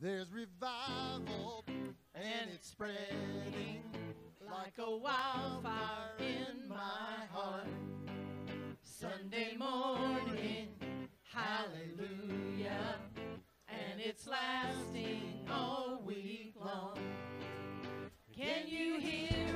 There's revival and it's spreading like a wildfire in my heart. Sunday morning, hallelujah, and it's lasting all week long. Can you hear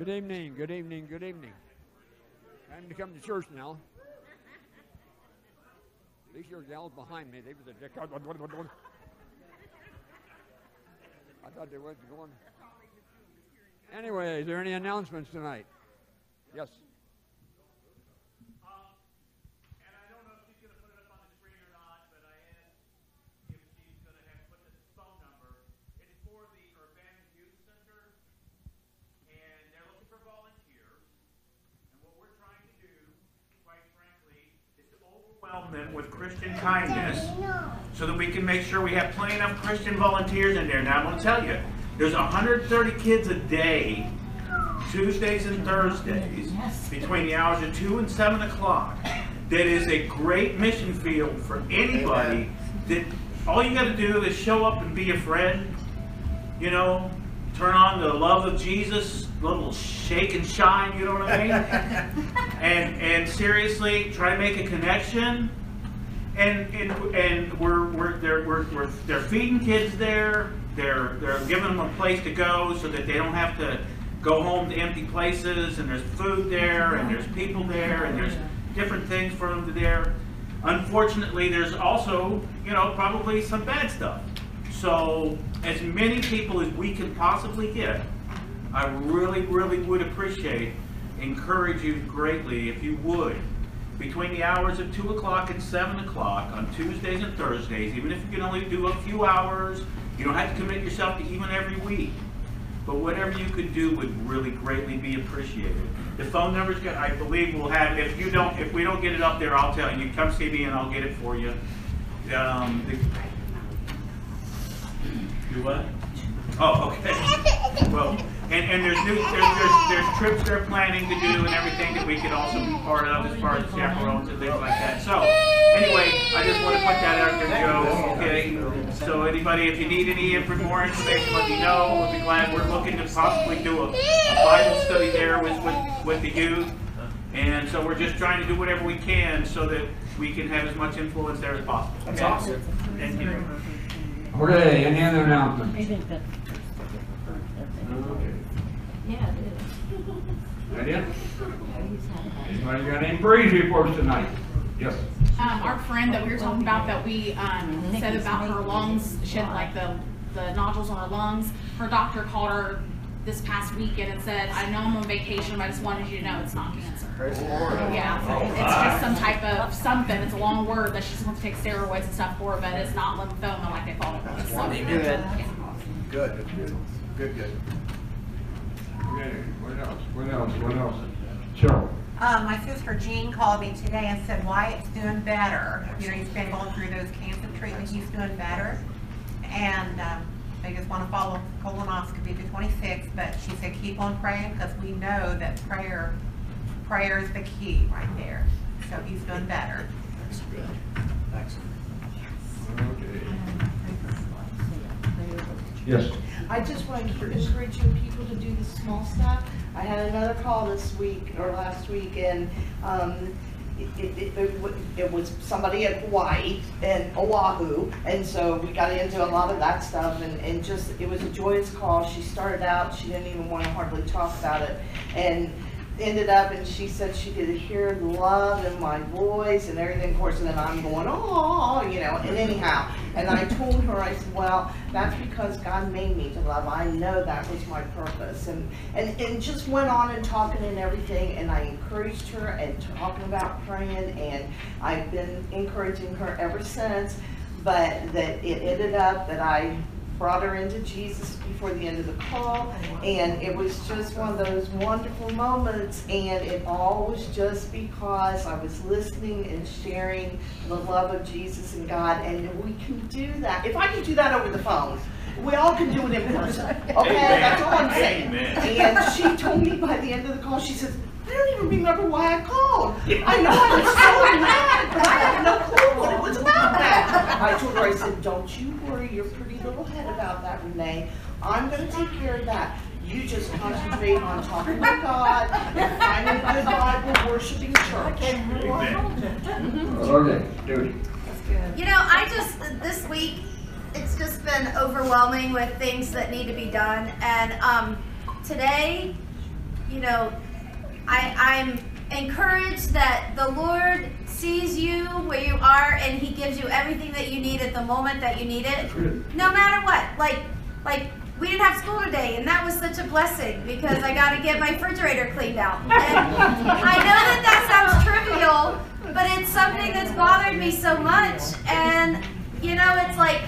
Good evening, good evening, good evening. Time to come to church now. These your gals behind me, they a dick. I thought they was going. Anyway, is there any announcements tonight? Yes. And I don't know if she's gonna put it up on the screen or not, but I asked if she's gonna have put the phone number. It's for the Urbana Youth Center, and they're looking for volunteers. And what we're trying to do, quite frankly, is to overwhelm them with Christian kindness, so that we can make sure we have plenty enough Christian volunteers in there. Now, I'm gonna tell you, there's 130 kids a day Tuesdays and Thursdays between the hours of 2 and 7 o'clock that is a great mission field for anybody that all you got to do is show up and be a friend you know? Turn on the love of jesus little shake and shine you know what i mean? And and seriously try to make a connection and and, and we're, we're, they're, we're, we're they're feeding kids there. They're they're giving them a place to go so that they don't have to go home to empty places and there's food there and there's people there and there's different things for them to there. Unfortunately there's also you know probably some bad stuff. So as many people as we can possibly get i really really would appreciate encourage you greatly if you would between the hours of 2 o'clock and 7 o'clock on tuesdays and thursdays even if you can only do a few hours you don't have to commit yourself to even every week but whatever you could do would really greatly be appreciated. The phone number's got, I believe we'll have, if you don't, if we don't get it up there, I'll tell you, come see me and I'll get it for you. Um, the, do what? Oh, okay. Well, and, and there's new, there's, there's, there's trips they're planning to do and everything that we could also be part of as far as chaperones and things like that. So, anyway, I just want to put that out there, Joe, okay? So anybody, if you need any infor- more information, let me know. We'll be glad. We're looking to possibly do a, a Bible study there with, with, with the youth. And so we're just trying to do whatever we can so that we can have as much influence there as possible. That's okay? awesome. Thank you. Okay, any other announcements? I think that. Okay. Yeah, it That it? is. Anybody got any praise reports tonight? Yes. Um, our friend that we were talking about that we, um, said about her lungs, she had like the, the nodules on her lungs. Her doctor called her this past weekend and said, I know I'm on vacation, but I just wanted you to know it's not cancer. Praise the Yeah, it's just some type of something, it's a long word that she's supposed to take steroids and stuff for, but it's not lymphoma like they thought it was. So, Amen. yeah. Good, good, good, good. Okay, what else, what else, what else? Cheryl? Um, my sister Jean called me today and said Wyatt's doing better. You know, he's been going through those cancer treatments, he's doing better. And, um, they just wanna follow colonoscopy to twenty-six, but she said keep on praying, cause we know that prayer, prayer is the key right there. So he's doing better. That's good. Excellent. Okay. Yes. I just want to keep encouraging people to do the small stuff. I had another call this week or last week and, um, it, it, it, it was somebody at Hawaii and Oahu. And so we got into a lot of that stuff and, and just, it was a joyous call. She started out, she didn't even want to hardly talk about it. And ended up and she said she could hear the love in my voice and everything, of course, and then I'm going, oh, you know, and anyhow. And I told her, I said, well, that's because God made me to love. I know that was my purpose. And, and, and just went on and talking and everything, and I encouraged her and talking about praying, and I've been encouraging her ever since. But that it ended up that I brought her into Jesus before the end of the call, oh, and it was just one of those wonderful moments, and it all was just because I was listening and sharing the love of Jesus and God, and we can do that. If I can do that over the phone, we all can do it in person. Okay, Amen. that's all I'm saying. Amen. And she told me by the end of the call, she says, I don't even remember why I called. I know I was so mad, but I had no clue what it was about that. I told her, I said, don't you worry your pretty little head about that, Renee. I'm gonna take care of that. You just concentrate on talking to God and finding a good Bible worshiping church. Okay, Judy. You know, I just, this week, it's just been overwhelming with things that need to be done. And um, today, you know, I, I'm encouraged that the Lord sees you where you are and He gives you everything that you need at the moment that you need it. No matter what. Like, like, we didn't have school today, and that was such a blessing because I got to get my refrigerator cleaned out. And I know that that sounds trivial, but it's something that's bothered me so much. And you know, it's like,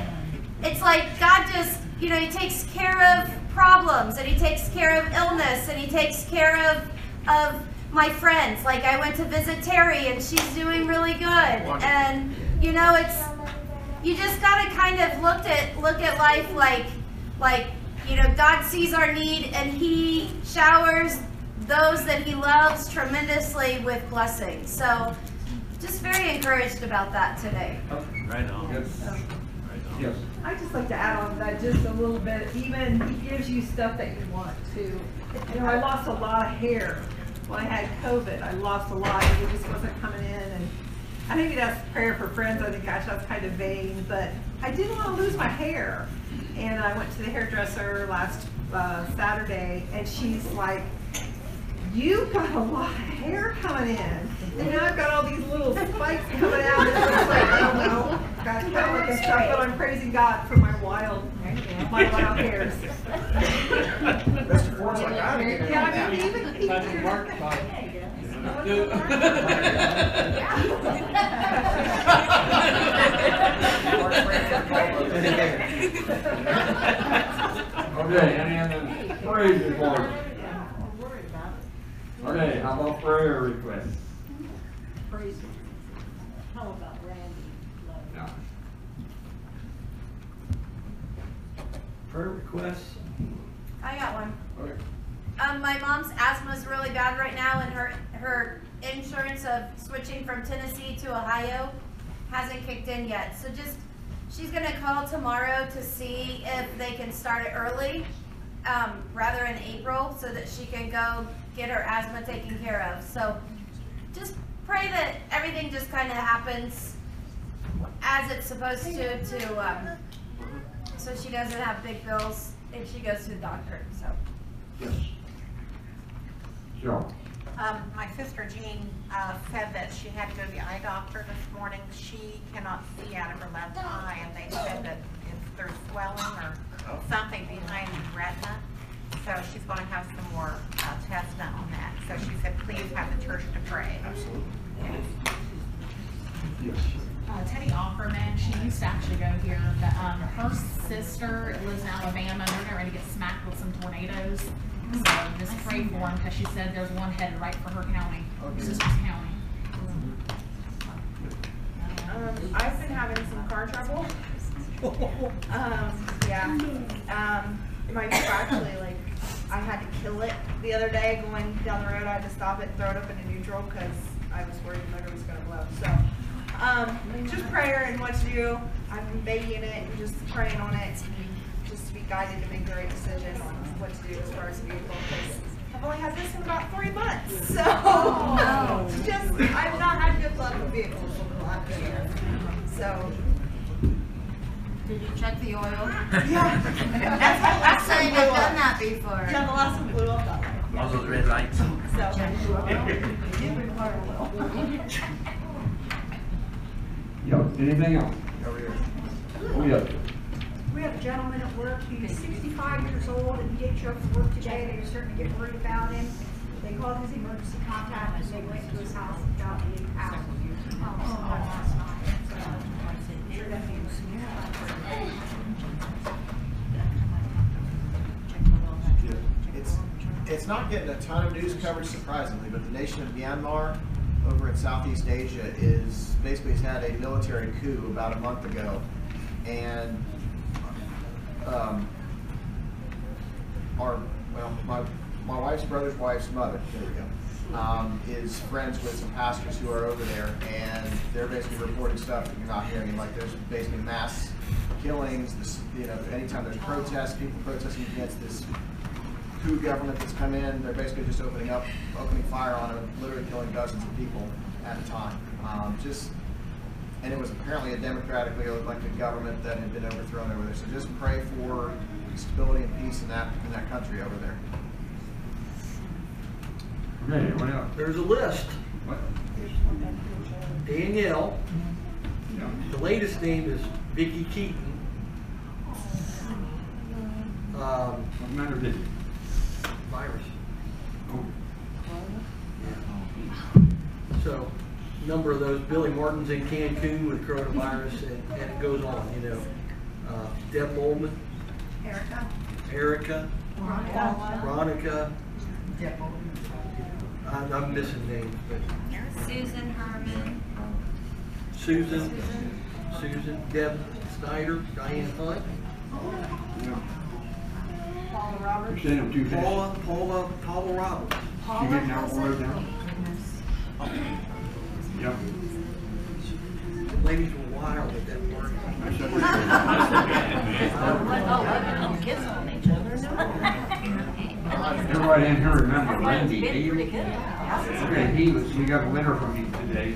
it's like God just, you know, He takes care of problems, and He takes care of illness, and He takes care of of my friends. Like I went to visit Terry, and she's doing really good. And you know, it's you just gotta kind of look at look at life like like you know god sees our need and he showers those that he loves tremendously with blessings so just very encouraged about that today Right on. Yes. Yes. I'd just like to add on to that just a little bit. Even he gives you stuff that you want to. You know, I lost a lot of hair when I had COVID. I lost a lot. It just wasn't coming in. And I think that's prayer for friends. I think, gosh, that's kind of vain. But I didn't want to lose my hair. And I went to the hairdresser last uh, Saturday, and she's like, You've got a lot of hair coming in. And now I've got all these little spikes coming out. It's just like, I don't know. Got to cut it and stuff, but I'm praising God for my wild, my wild hairs. Mr. Ford's like, I gotta get Yeah. I mean, even people. Okay, any other, praise report. I'm worried about it. Okay, how about prayer requests? Praise him. How about Randy? Love? No. Prayer requests? I got one. Okay. Um, my mom's asthma is really bad right now, and her her insurance of switching from Tennessee to Ohio hasn't kicked in yet. So just she's gonna call tomorrow to see if they can start it early, um, rather in April, so that she can go get her asthma taken care of. So just pray that everything just kind of happens as it's supposed to, to um, so she doesn't have big bills if she goes to the doctor. So. Yes. Joe? Um, my sister Jean, uh, said that she had to go to the eye doctor this morning. She cannot see out of her left eye, and they said that if there's swelling or something behind the retina. So she's gonna have some more, uh, tests done on that. So she said, please have the church to pray. Absolutely. Yes. Uh, Teddy Offerman, she used to actually go here, but, um, her sister lives in Alabama, and they're getting ready to get smacked with some tornadoes. So just pray for them, cause she said there's one headed right for her county, her sister's county. Um, I've been having some car trouble. Um, yeah. Um, my car actually, like, I had to kill it the other day going down the road. I had to stop it, and throw it up into neutral because I was worried the motor was gonna blow. So, um, just prayer and what to do. I've been baking it and just praying on it, and just to be guided to make the right decision on what to do as far as vehicle. Because I've only had this in about three months, so just I've not had good luck with vehicles over the last year. So Did you check the oil? yeah, That's the I've done that before. Yeah, the last one blew up that way. All those red lights. So. Yeah, anything else? Oh, yes. We have a gentleman at work, he's sixty-five years old, and he did show up to work today, they were starting to get worried about him. They called his emergency contact, and they went to his house and found him out. Oh, last night, so, sure that means- it's not getting a ton of news coverage surprisingly, but the nation of Myanmar over in Southeast Asia is, basically has had a military coup about a month ago. And, um, our, well, my, my wife's brother's wife's mother, there we go, um, is friends with some pastors who are over there, and they're basically reporting stuff that you're not hearing, like there's basically mass killings, this, you know, anytime there's protests, people protesting against this coup government that's come in, they're basically just opening up, opening fire on them, literally killing dozens of people at a time. Um, just, and it was apparently a democratically elected government that had been overthrown over there. So just pray for stability and peace in that in that country over there. Okay, what else? There's a list. What? Danielle, Yeah. the latest name is Vicky Keaton. Um, What matter did it? Virus. Oh, So, number of those, Billy Martin's in Cancun with coronavirus, and, and it goes on, you know. Uh, Deb Bowman, Erica? Erica, Veronica? Veronica. I'm, I'm missing names, but Susan Herman. Susan, Susan, Deb Snyder, Diane Hunt, yeah. Paula You Roberts. said them too fast. Paula, Paula, Paula Roberts. She getting out word now? Yeah. The ladies were wild with that word. I said Oh, kids on each other. Everybody in here remember Randy Neal? Okay, he was, we got a letter from him today,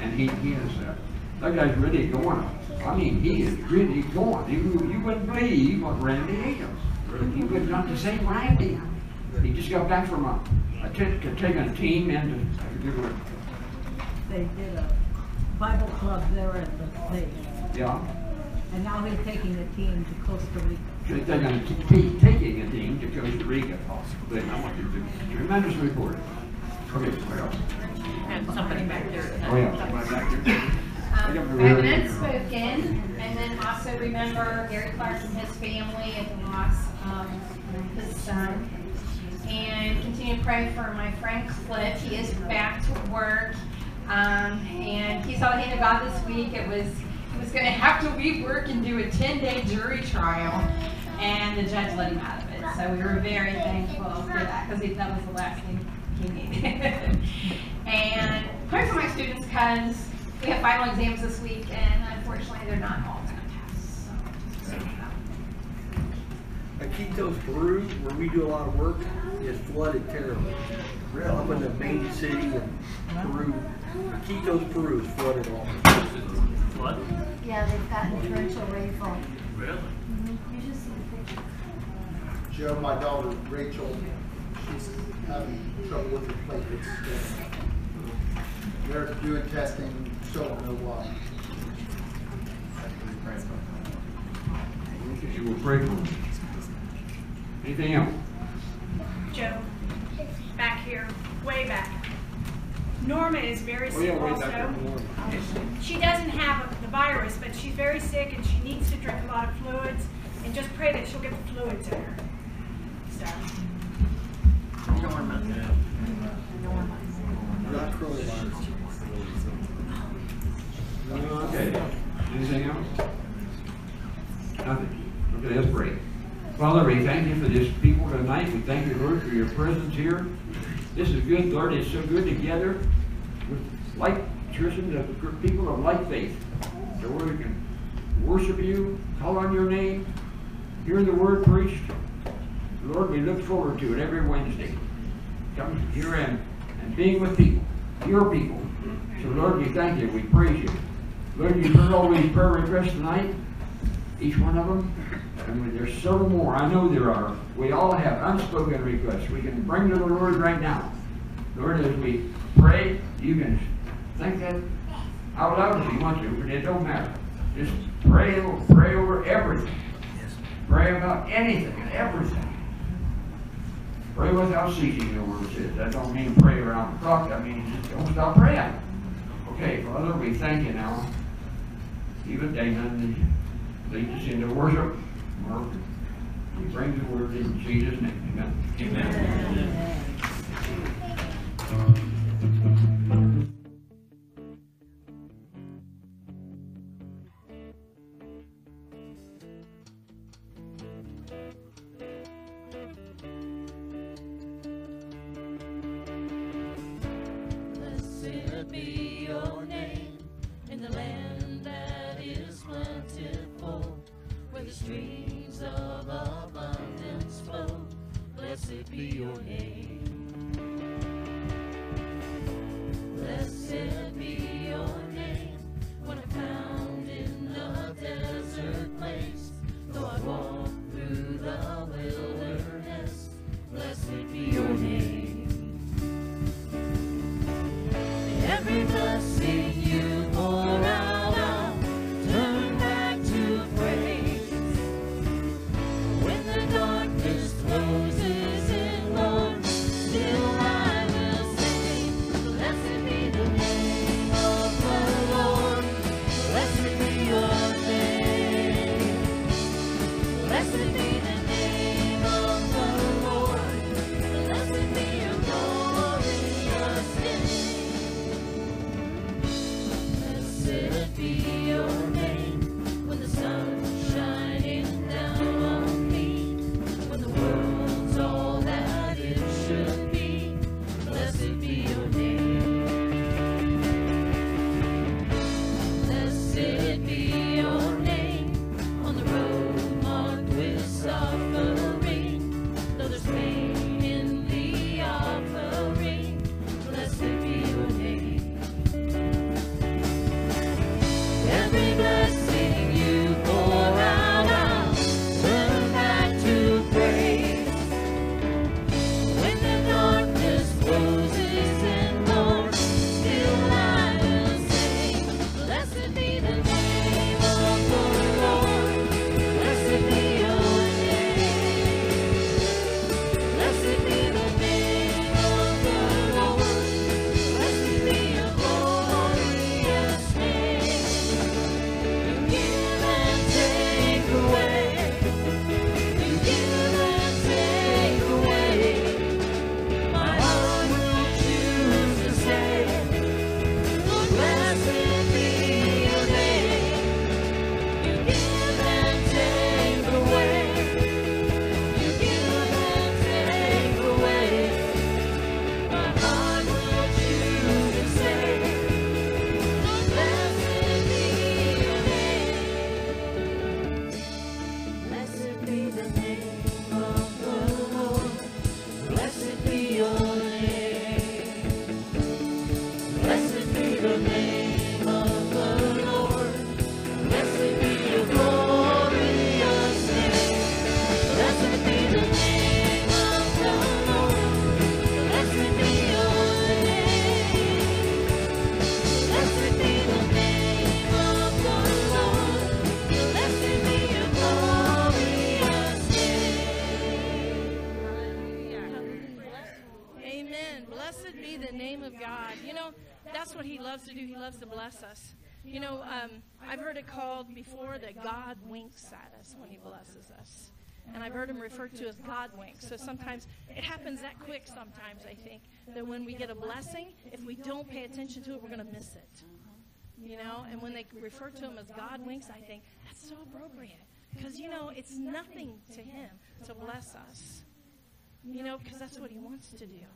and he, he is, uh, that guy's really going. I mean, he is really going. You, you wouldn't believe what Randy is. He was not the same Randy. He just got back from a, a t- t- taking a team into, I forget They did a Bible club there at the place, yeah. and now he's taking a team to Costa Rica. They're going to be taking a team to Costa Rica possibly. I want you to do tremendous report. Okay, what else? And somebody back there. Oh, yeah, somebody back there. Um, got the five rear spoken, and then also remember Gary Clark and his family at the loss of his son. And continue to pray for my friend Cliff. He is back to work. Um, and he saw the hand of God this week. It was he was going to have to leave work and do a 10-day jury trial, and the judge let him out of it. So we were very thankful for that because that was the last thing he needed. and pray for my students because we have final exams this week, and unfortunately, they're not all going to pass. So just pray. Iquitos, Peru, where we do a lot of work, is flooded terribly. Up in the main city of Peru, Iquitos, Peru is flooded all. What? Yeah, they've gotten torrential rainfall. Really? Mm-hmm, you should see the picture. Joe, my daughter Rachel, she's having trouble with her platelets. They're doing testing, still don't know why. Okay, we'll pray for them. Anything else? Joe, back here, way back. Norma is very Oh, yeah, sick way also. Norma. She doesn't have the virus, but she's very sick and she needs to drink a lot of fluids. And just pray that she'll get the fluids in her. So, Not coronavirus. Okay, anything else? Nothing. Okay, let's pray. Father, we thank you for this people tonight. We thank you, Lord, for your presence here. This is good, Lord. It's so good together with like Christians, uh, people of like faith. So we can worship you, call on your name, hear the word preached. Lord, we look forward to it every Wednesday. Come here and, and being with people, your people. So Lord, we thank you. We praise you. Lord, you've heard all these prayer requests tonight, each one of them. And there's several more. I know there are. We all have unspoken requests. We can bring to the Lord right now. Lord, as we pray, you can think that out loud if you want to, but it don't matter. Just pray, pray over everything. Pray about anything and everything. Pray without ceasing, the word says. That don't mean pray around the clock. That means just don't stop praying. Okay, Father, we thank you now. Even Damon lead us into worship. Lord, we bring the word in Jesus' name. Amen. Amen. Blessed us. You know, um, I've heard it called before that God winks at us when He blesses us. And I've heard Him referred to as God winks. So sometimes it happens that quick, sometimes, I think, that when we get a blessing, if we don't pay attention to it, we're going to miss it. You know, and when they refer to Him as God winks, I think that's so appropriate. Because, you know, it's nothing to Him to bless us. You know, because that's what He wants to do.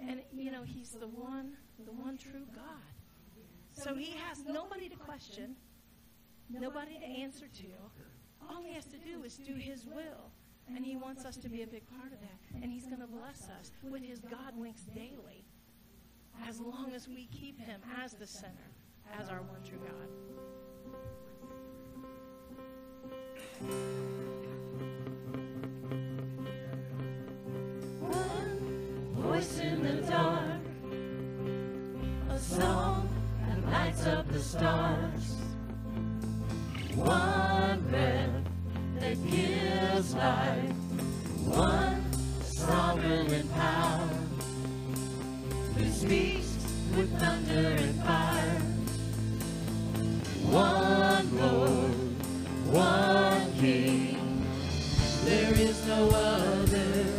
And you know, he's the one, the one true God. So he has nobody to question, nobody to answer to. All he has to do is do his will. And he wants us to be a big part of that. And he's going to bless us with his God winks daily. As long as we keep him as the center, as our one true God. One voice in the dark, a song lights up the stars. One breath that gives life, one sovereign in power, who speaks with thunder and fire. One Lord, one King, there is no other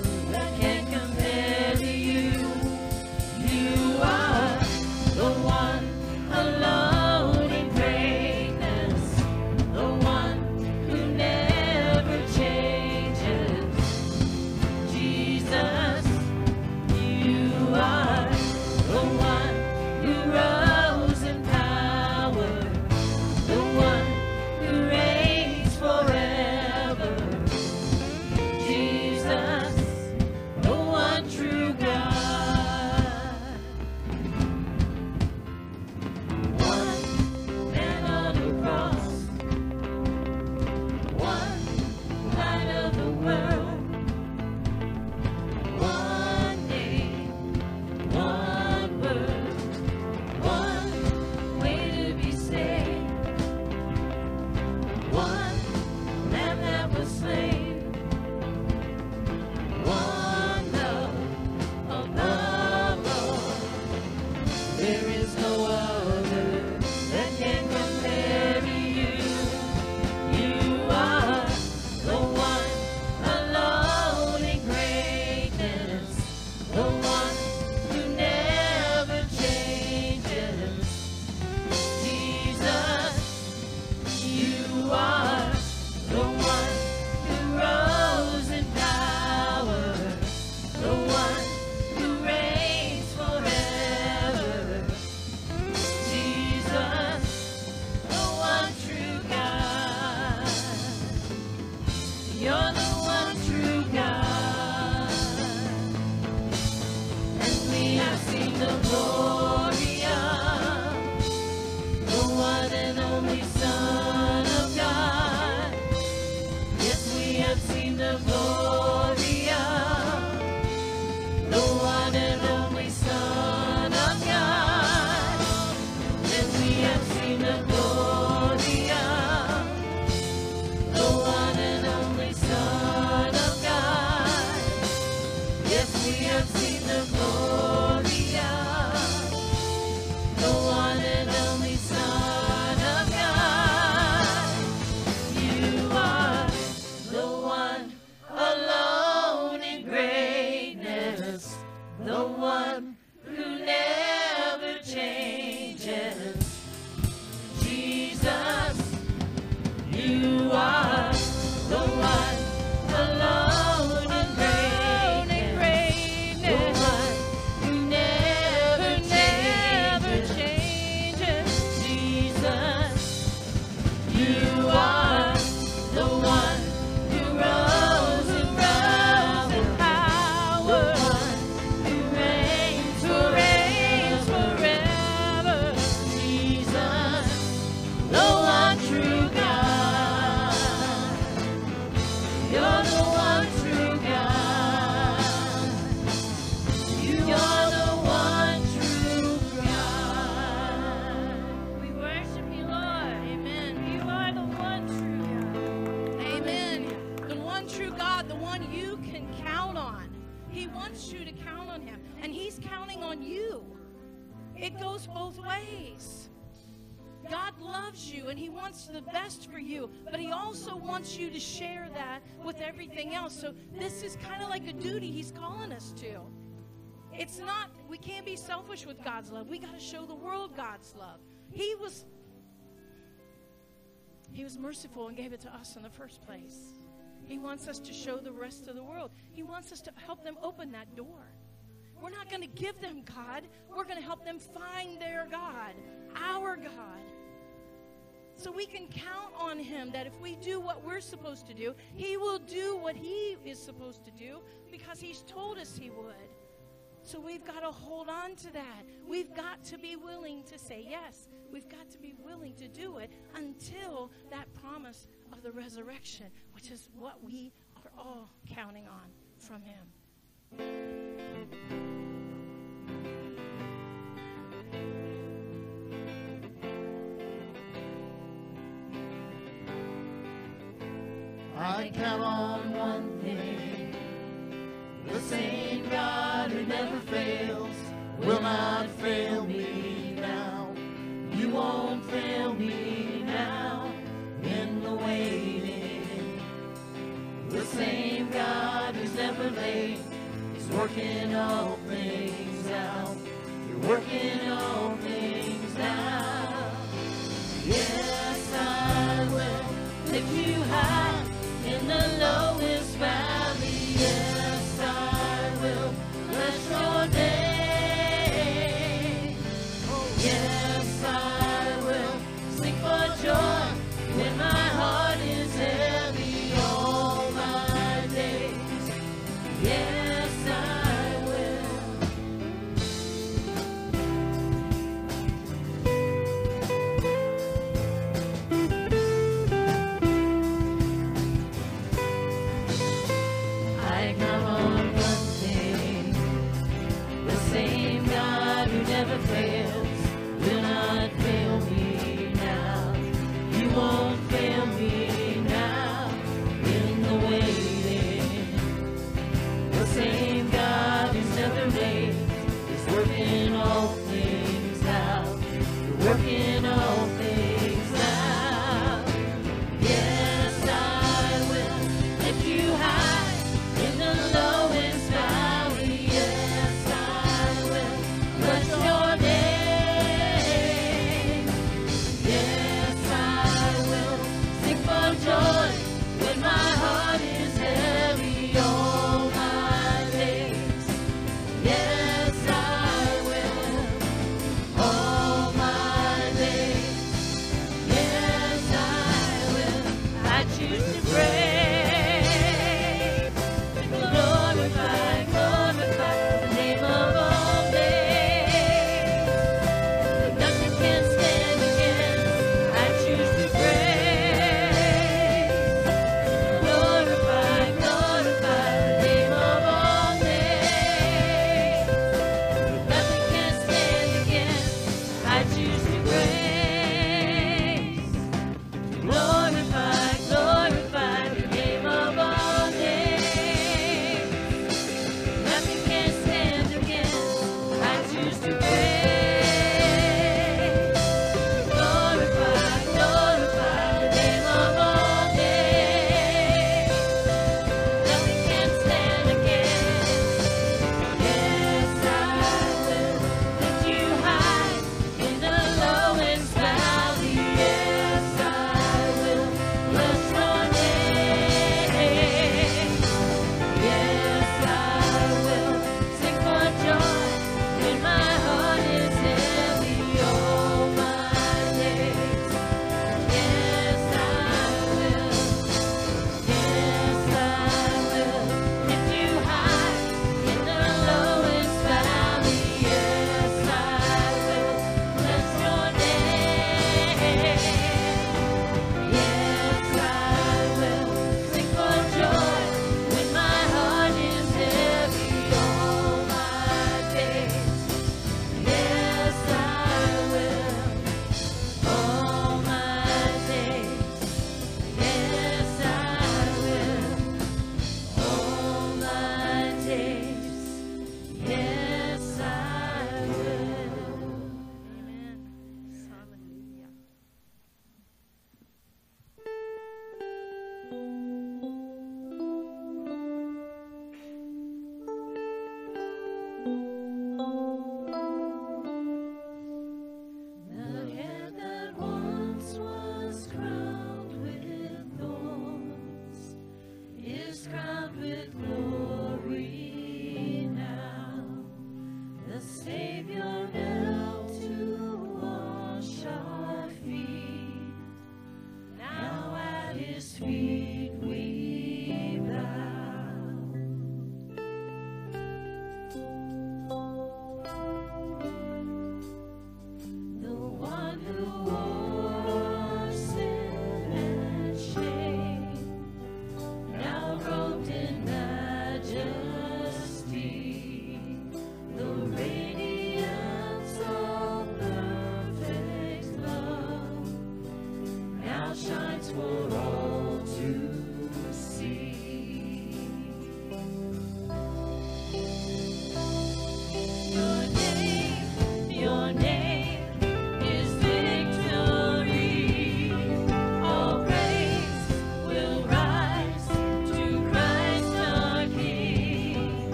wants you to share that with everything else. So this is kind of like a duty He's calling us to. It's not, we can't be selfish with God's love. We got to show the world God's love. He was. He was merciful and gave it to us in the first place. He wants us to show the rest of the world. He wants us to help them open that door. We're not going to give them God. We're going to help them find their God, our God. So we can count on Him that if we do what we're supposed to do, He will do what He is supposed to do because He's told us He would. So we've got to hold on to that. We've got to be willing to say yes. We've got to be willing to do it until that promise of the resurrection, which is what we are all counting on from Him. I count on one thing. The same God who never fails will not fail me now. You won't fail me now in the waiting. The same God who's never late is working all things out. You're working all things out. Yes, I will lift you high in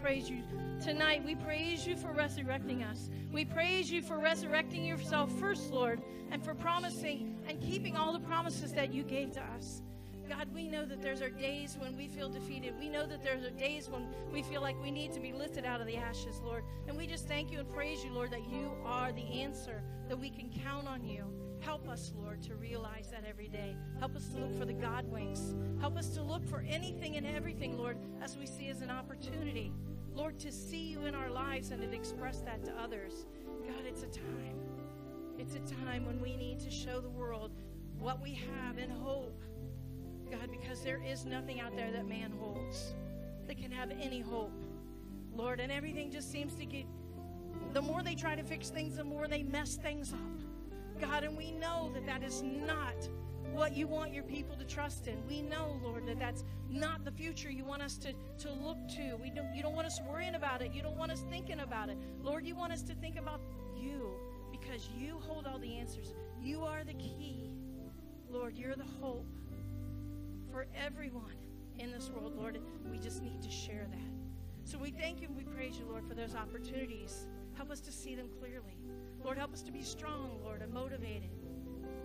praise you. Tonight, we praise you for resurrecting us. We praise you for resurrecting yourself first, Lord, and for promising and keeping all the promises that you gave to us. God, we know that there's our days when we feel defeated. We know that there's our days when we feel like we need to be lifted out of the ashes, Lord. And we just thank you and praise you, Lord, that you are the answer, that we can count on you. Help us, Lord, to realize that every day. Help us to look for the God winks. Help us to look for anything and everything, Lord, as we see as an opportunity. Lord, to see you in our lives and to express that to others. God, it's a time. It's a time when we need to show the world what we have in hope. God, because there is nothing out there that man holds that can have any hope, Lord. And everything just seems to get, the more they try to fix things, the more they mess things up. God, and we know that that is not what you want your people to trust in. We know, Lord, that that's not the future you want us to, to look to. We don't, you don't want us worrying about it. You don't want us thinking about it. Lord, you want us to think about you because you hold all the answers. You are the key. Lord, you're the hope for everyone in this world, Lord. We just need to share that. So we thank you and we praise you, Lord, for those opportunities. Help us to see them clearly. Lord, help us to be strong, Lord, and motivated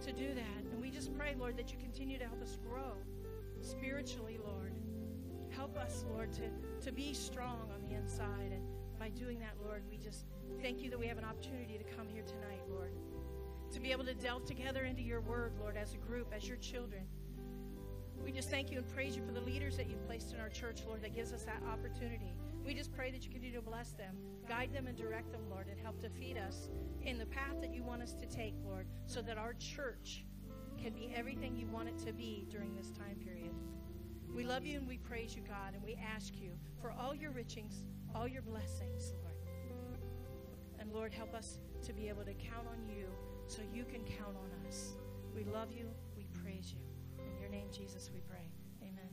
to do that. And we just pray, Lord, that you continue to help us grow spiritually, Lord. Help us, Lord, to, to be strong on the inside. And by doing that, Lord, we just thank you that we have an opportunity to come here tonight, Lord. To be able to delve together into your word, Lord, as a group, as your children. We just thank you and praise you for the leaders that you've placed in our church, Lord, that gives us that opportunity. We just pray that you continue to bless them, guide them, and direct them, Lord, and help to feed us in the path that you want us to take, Lord, so that our church can be everything you want it to be during this time period. We love you and we praise you, God, and we ask you for all your richings, all your blessings, Lord. And Lord, help us to be able to count on you so you can count on us. We love you. We praise you. In your name, Jesus, we pray. Amen.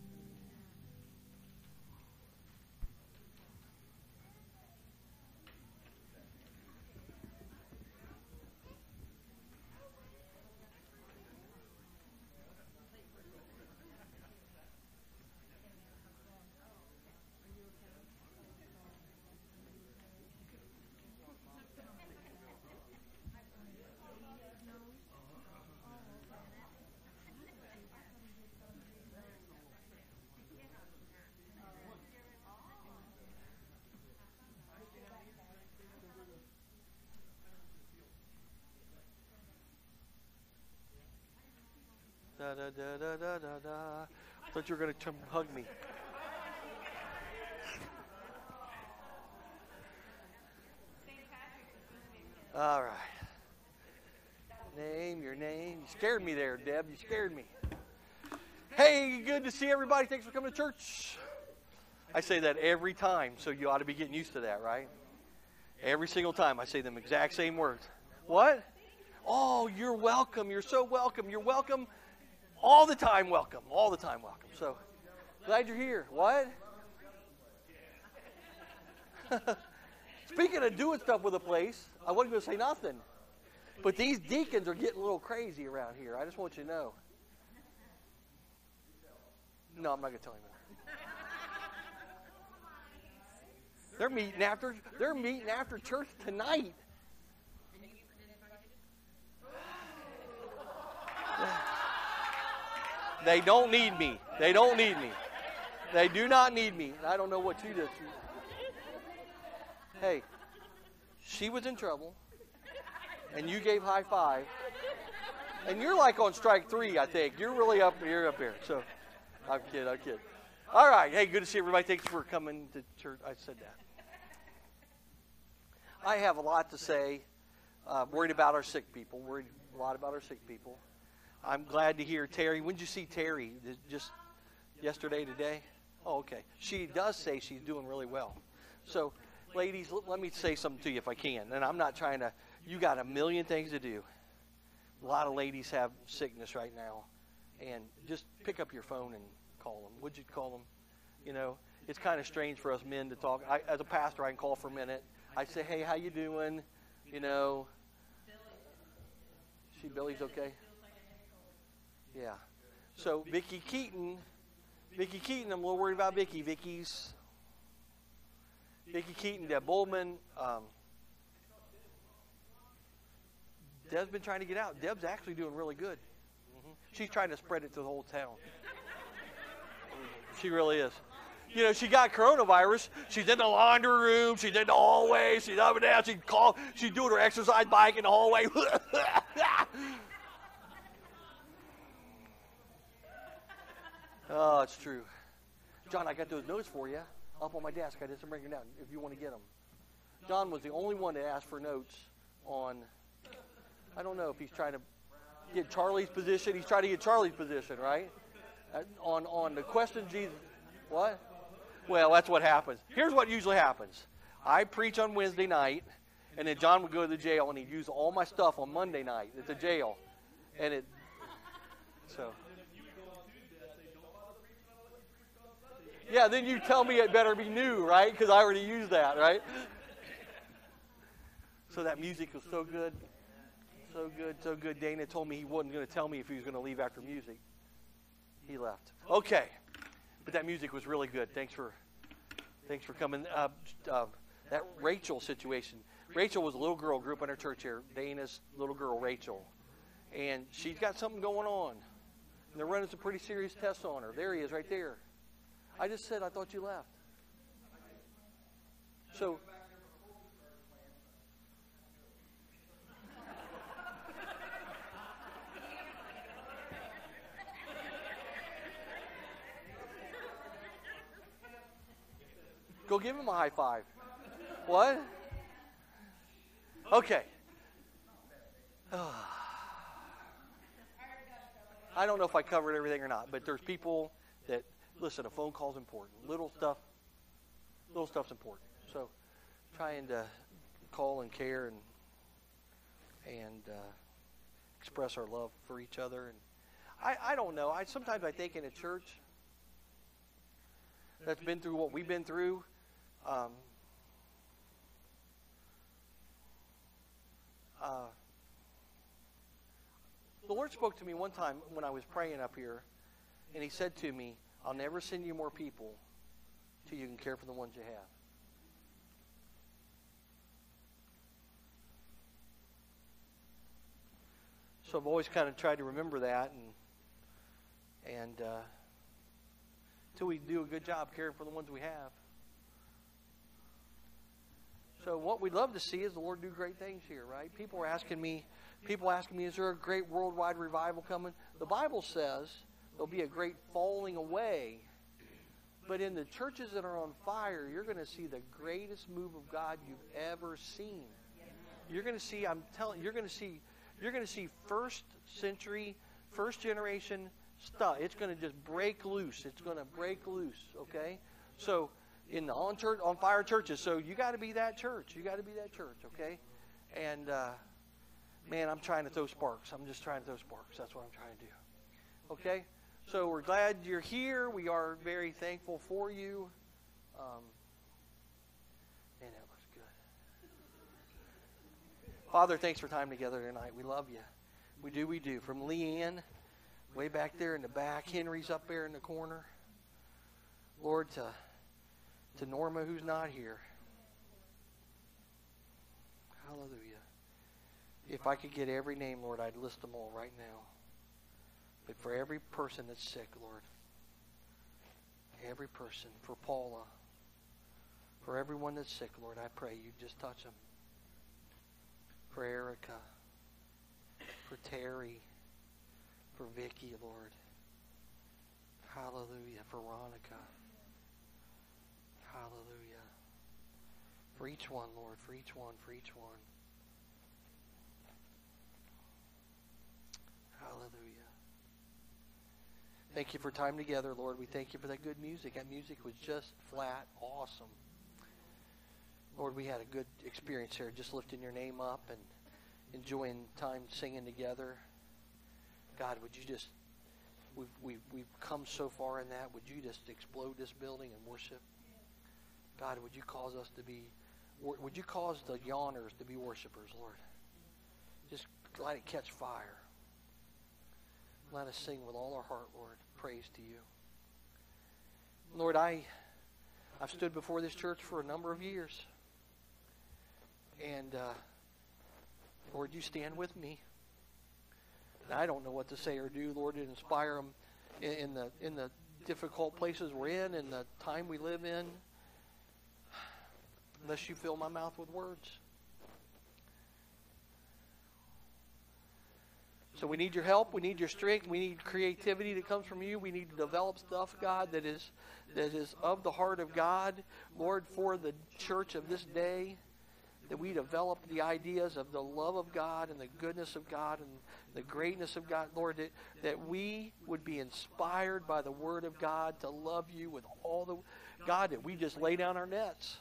Da da da da da da. I thought you were gonna come hug me. All right. Name your name. You scared me there, Deb. You scared me. Hey, good to see everybody. Thanks for coming to church. I say that every time, so you ought to be getting used to that, right? Every single time I say them exact same words. What? Oh, you're welcome. You're so welcome. You're welcome all the time welcome. All the time welcome. So glad you're here. What? Speaking of doing stuff with a place, I wasn't going to say nothing. But these deacons are getting a little crazy around here. I just want you to know. No, I'm not going to tell you more. They're meeting after they're meeting after church tonight. They don't need me. They don't need me. They do not need me. I don't know what you did. Hey, she was in trouble, and you gave high five, and you're like on strike three, I think. You're really up. You're up here. So, I'm kidding. I'm kidding. All right. Hey, good to see everybody. Thanks for coming to church. I said that. I have a lot to say. Uh, worried about our sick people. Worried a lot about our sick people. I'm glad to hear Terry. When did you see Terry? Just yesterday, today? Oh, okay. She does say she's doing really well. So, ladies, let me say something to you if I can. And I'm not trying to, you got a million things to do. A lot of ladies have sickness right now. And just pick up your phone and call them. Would you call them? You know, it's kind of strange for us men to talk. I, as a pastor, I can call for a minute. I say, hey, how you doing? You know, she Billy's okay. Yeah. So Vicky Keaton, Vicky Keaton, I'm a little worried about Vicky. Vicky's Vicki Keaton, Deb Bullman. Um, Deb's been trying to get out. Deb's actually doing really good. hmm She's trying to spread it to the whole town. She really is. You know, she got coronavirus. She's in the laundry room. She's in the hallway. She's up and down. She call. She's doing her exercise bike in the hallway. oh, it's true. John, I got those notes for you up on my desk. I just bring them down if you want to get them. John was the only one that asked for notes on. I don't know if he's trying to get Charlie's position. He's trying to get Charlie's position, right? On on the question Jesus. What? Well, that's what happens. Here's what usually happens. I preach on Wednesday night, and then John would go to the jail, and he'd use all my stuff on Monday night at the jail, and it. So. Yeah, then you tell me it better be new, right? Because I already used that, right? So that music was so good. So good, so good. Dana told me he wasn't going to tell me if he was going to leave after music. He left. Okay. But that music was really good. Thanks for thanks for coming. Uh, uh, that Rachel situation. Rachel was a little girl, grew up in our church here. Dana's little girl, Rachel. And she's got something going on. And they're running some pretty serious tests on her. There he is, right there. I just said I thought you left. So Go give him a high five. What? Okay. I don't know if I covered everything or not, but there's people that listen. A phone call's important. Little stuff, little stuff's important. So, trying to call and care and and uh, express our love for each other. And I, I don't know. I sometimes I think in a church that's been through what we've been through. Um, uh, the Lord spoke to me one time when I was praying up here, and He said to me, I'll never send you more people till you can care for the ones you have. So I've always kind of tried to remember that, and and uh, until we do a good job caring for the ones we have. So what we'd love to see is the Lord do great things here, right? People are asking me, people asking me, is there a great worldwide revival coming? The Bible says there'll be a great falling away. But in the churches that are on fire, you're going to see the greatest move of God you've ever seen. You're going to see, I'm telling, you're going to see, you're going to see first century, first generation stuff. It's going to just break loose. It's going to break loose. Okay, so in the on church on fire churches. So you got to be that church. You got to be that church, okay? And uh, man, I'm trying to throw sparks. I'm just trying to throw sparks. That's what I'm trying to do. Okay? So we're glad you're here. We are very thankful for you. Um, man, that looks good. Father, thanks for time together tonight. We love you. We do, we do. From Leanne, way back there in the back, Henry's up there in the corner. Lord, to to Norma who's not here. Hallelujah. If I could get every name, Lord, I'd list them all right now. But for every person that's sick, Lord, every person, for Paula, for everyone that's sick, Lord, I pray you just touch them. For Erica, for Terry, for Vicky, Lord. Hallelujah. Veronica. Hallelujah. For each one, Lord, for each one, for each one. Hallelujah. Thank you for time together, Lord. We thank you for that good music. That music was just flat awesome. Lord, we had a good experience here, just lifting your name up and enjoying time singing together. God, would you just, we've, we've, we've come so far in that. Would you just explode this building and worship? God, would you cause us to be, would you cause the yawners to be worshipers, Lord? Just let it catch fire. Let us sing with all our heart, Lord. Praise to you. Lord, I, I've stood before this church for a number of years. And, uh, Lord, you stand with me. And I don't know what to say or do, Lord, to inspire them in, in the in the difficult places we're in and the time we live in. Unless you fill my mouth with words. So we need your help. We need your strength. We need creativity that comes from you. We need to develop stuff, God, that is that is of the heart of God, Lord, for the church of this day. That we develop the ideas of the love of God and the goodness of God and the greatness of God, Lord, that, that we would be inspired by the Word of God to love you with all the God, that we just lay down our nets.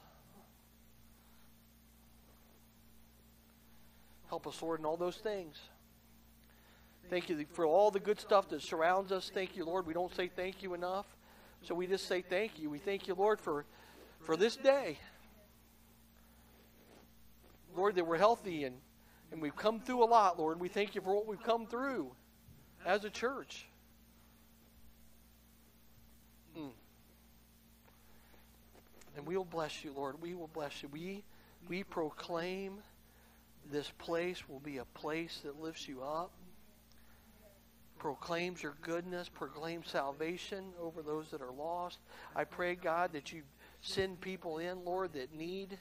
Help us, Lord, in all those things. Thank you for all the good stuff that surrounds us. Thank you, Lord. We don't say thank you enough. So we just say thank you. We thank you, Lord, for, for this day. Lord, that we're healthy and, and we've come through a lot, Lord. We thank you for what we've come through as a church. Mm. And we will bless you, Lord. We will bless you. We, we proclaim this place will be a place that lifts you up, proclaims your goodness, proclaims salvation over those that are lost. I pray, God, that you send people in, Lord, that need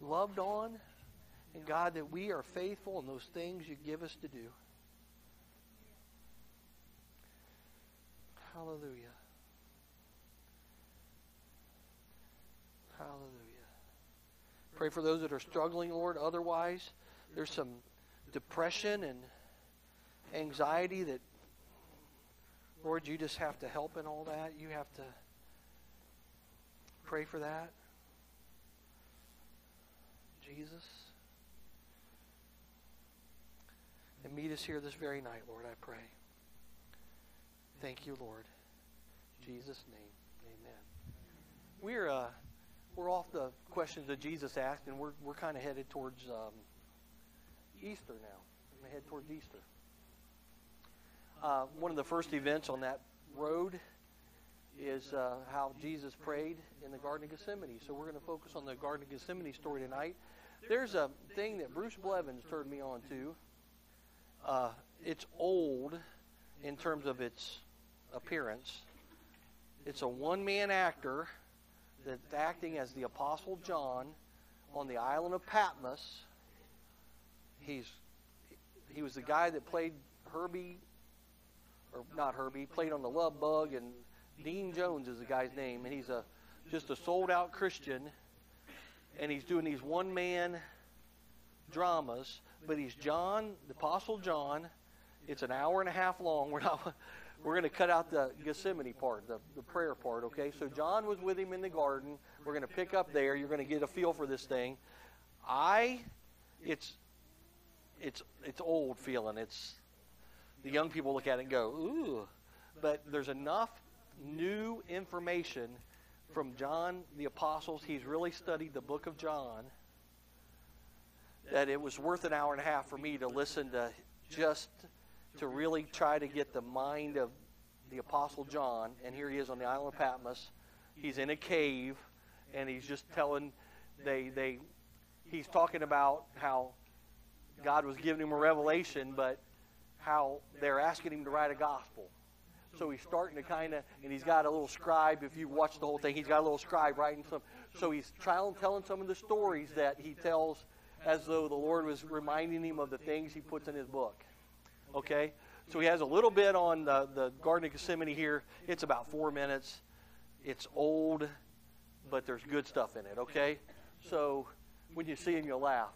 loved on, and God, that we are faithful in those things you give us to do. Hallelujah. Hallelujah. Pray for those that are struggling, Lord. Otherwise, there's some depression and anxiety that, Lord, you just have to help in all that. You have to pray for that. Jesus. And meet us here this very night, Lord, I pray. Thank you, Lord. In Jesus' name, amen. We're, uh, we're off the questions that Jesus asked, and we're, we're kind of headed towards um, Easter now. We're head towards Easter. Uh, one of the first events on that road is uh, how Jesus prayed in the Garden of Gethsemane. So we're going to focus on the Garden of Gethsemane story tonight. There's a thing that Bruce Blevins turned me on to. Uh, it's old in terms of its appearance. It's a one man actor that's acting as the Apostle John on the island of Patmos. He's he was the guy that played Herbie, or not Herbie, played on the Love Bug, and Dean Jones is the guy's name, and he's a just a sold out Christian and he's doing these one man dramas, but he's John, the Apostle John. It's an hour and a half long. We're not. We're going to cut out the Gethsemane part, the, the prayer part, okay? So John was with him in the garden. We're going to pick up there. You're going to get a feel for this thing. I, it's, it's, it's old feeling. It's, the young people look at it and go, ooh. But there's enough new information from John the Apostles. He's really studied the book of John. That it was worth an hour and a half for me to listen to just to really try to get the mind of the Apostle John. And here he is on the island of Patmos. He's in a cave and he's just telling they they he's talking about how God was giving him a revelation, but how they're asking him to write a gospel. So he's starting to kind of, and he's got a little scribe. If you watch the whole thing, he's got a little scribe writing some. So he's trying, telling some of the stories that he tells as though the Lord was reminding him of the things he puts in his book. Okay? So he has a little bit on the, the Garden of Gethsemane here. It's about four minutes. It's old, but there's good stuff in it. Okay? So when you see him, you'll laugh.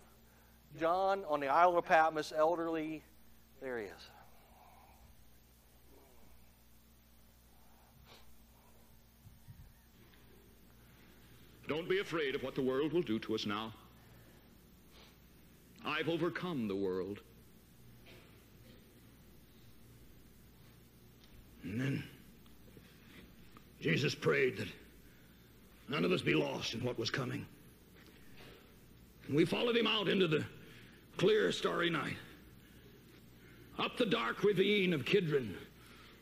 John on the Isle of Patmos, elderly, there he is. Don't be afraid of what the world will do to us now. I've overcome the world. And then Jesus prayed that none of us be lost in what was coming. And we followed him out into the clear, starry night, up the dark ravine of Kidron,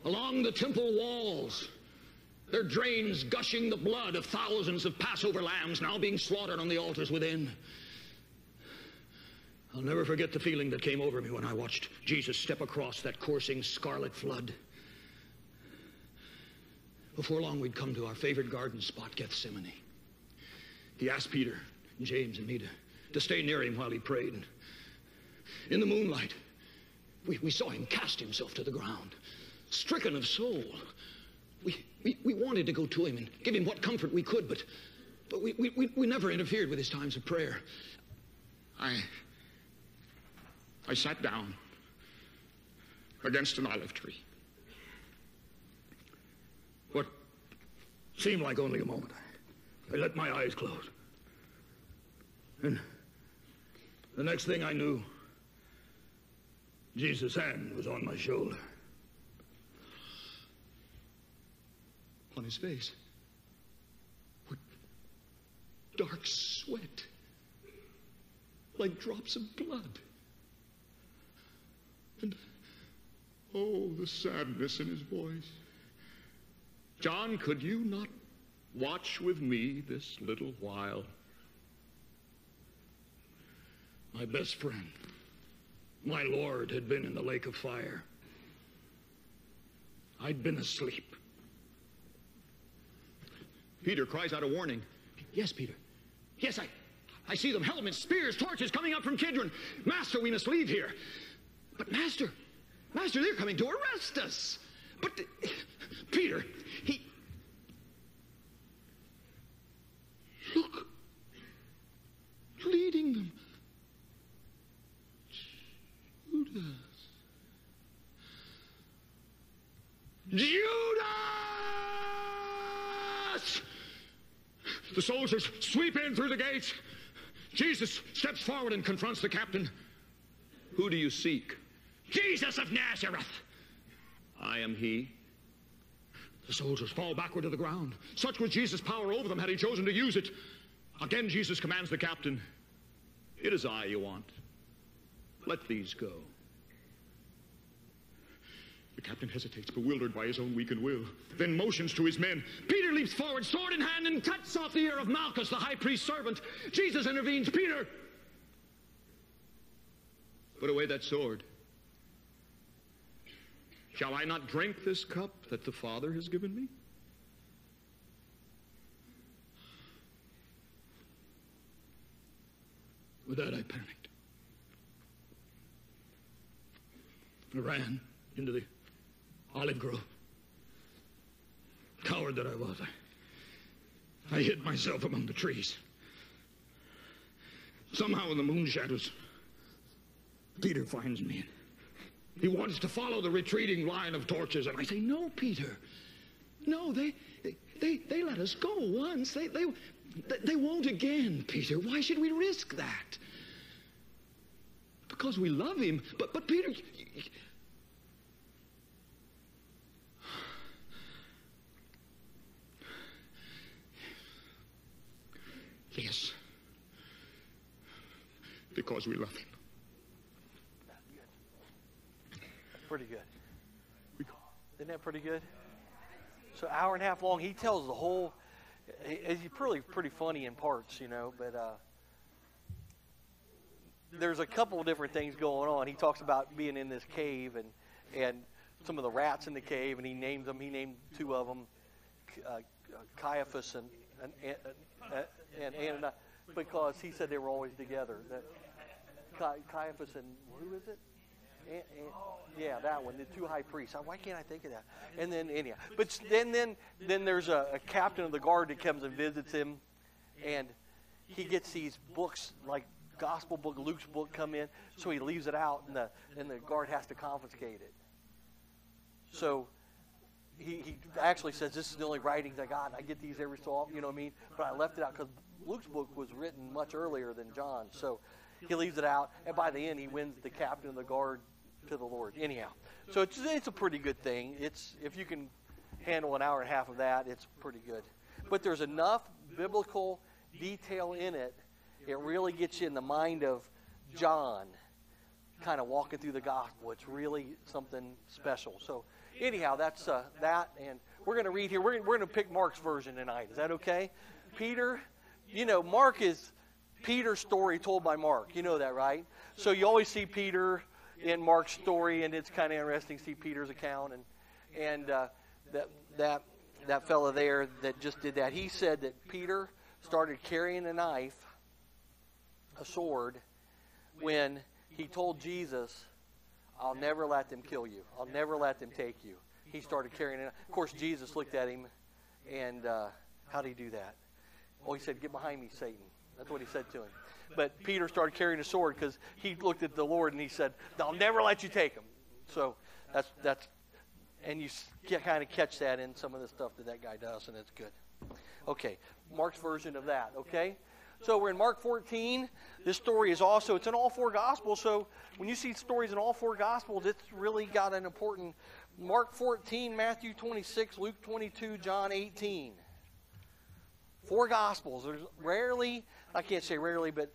along the temple walls Their drains gushing the blood of thousands of Passover lambs now being slaughtered on the altars within. I'll never forget the feeling that came over me when I watched Jesus step across that coursing scarlet flood. Before long, we'd come to our favorite garden spot, Gethsemane. He asked Peter, James, and me to, to stay near him while he prayed. In the moonlight, we, we saw him cast himself to the ground, stricken of soul. We, we, we wanted to go to him and give him what comfort we could, but, but we, we, we never interfered with his times of prayer. I, I sat down against an olive tree. What seemed like only a moment, I let my eyes close. And the next thing I knew, Jesus' hand was on my shoulder. On his face were dark sweat, like drops of blood. And oh, the sadness in his voice. John, could you not watch with me this little while? My best friend, my Lord, had been in the lake of fire. I'd been asleep. Peter cries out a warning. Yes, Peter. Yes, I, I see them. Helmets, spears, torches coming up from Kidron. Master, we must leave here. But, Master, Master, they're coming to arrest us. But, Peter, he. Look, leading them. Judas. The soldiers sweep in through the gates. Jesus steps forward and confronts the captain. Who do you seek? Jesus of Nazareth. I am he. The soldiers fall backward to the ground. Such was Jesus' power over them had he chosen to use it. Again, Jesus commands the captain, It is I you want. Let these go. The captain hesitates, bewildered by his own weakened will, then motions to his men. Peter leaps forward, sword in hand, and cuts off the ear of Malchus, the high priest's servant. Jesus intervenes. Peter, put away that sword. Shall I not drink this cup that the Father has given me? With that, I panicked. I ran into the olive grove. Coward that I was, I, I hid myself among the trees. Somehow, in the moon shadows, Peter finds me. He wants to follow the retreating line of torches, and I say, "No, Peter. No, they they they let us go once. They they they won't again, Peter. Why should we risk that? Because we love him. But but Peter." Yes. Because we love him. Pretty good. Isn't that pretty good? So hour and a half long. He tells the whole. He's pretty pretty funny in parts, you know, but uh, there's a couple of different things going on. He talks about being in this cave and and some of the rats in the cave, and he names them. He named two of them, uh, Caiaphas and and and, and Ananias, uh, because he said they were always together. That Caiaphas and who is it? And, and, yeah, that one, the two high priests. Why can't I think of that? And then anyhow, but then then then there's a, a captain of the guard that comes and visits him, and he gets these books like gospel book, Luke's book, come in. So he leaves it out, and the and the guard has to confiscate it. So he, he actually says this is the only writings I got. I get these every so often, you know what I mean? But I left it out because Luke's book was written much earlier than John. So he leaves it out, and by the end, he wins the captain of the guard to the Lord. Anyhow, so it's it's a pretty good thing. It's if you can handle an hour and a half of that, it's pretty good. But there's enough biblical detail in it. It really gets you in the mind of John, kind of walking through the gospel. It's really something special. So, anyhow, that's uh, that. And we're going to read here. We're, we're going to pick Mark's version tonight. Is that okay? Peter, you know, Mark is Peter's story told by Mark. You know that, right? So you always see Peter in Mark's story, and it's kind of interesting to see Peter's account. And and uh, that that that fellow there that just did that, he said that Peter started carrying a knife, a sword, when he told Jesus, "I'll never let them kill you. I'll never let them take you." He started carrying it. Of course, Jesus looked at him, and uh, how did he do that? Well, he said, "Get behind me, Satan." That's what he said to him. But Peter started carrying a sword because he looked at the Lord and he said, "I'll never let you take him." So that's that's, and you kind of catch that in some of the stuff that that guy does, and it's good. Okay, Mark's version of that. Okay, so we're in Mark 14. This story is also it's in all four Gospels. So when you see stories in all four Gospels, it's really got an important. Mark 14, Matthew 26, Luke 22, John 18. Four Gospels. There's rarely I can't say rarely, but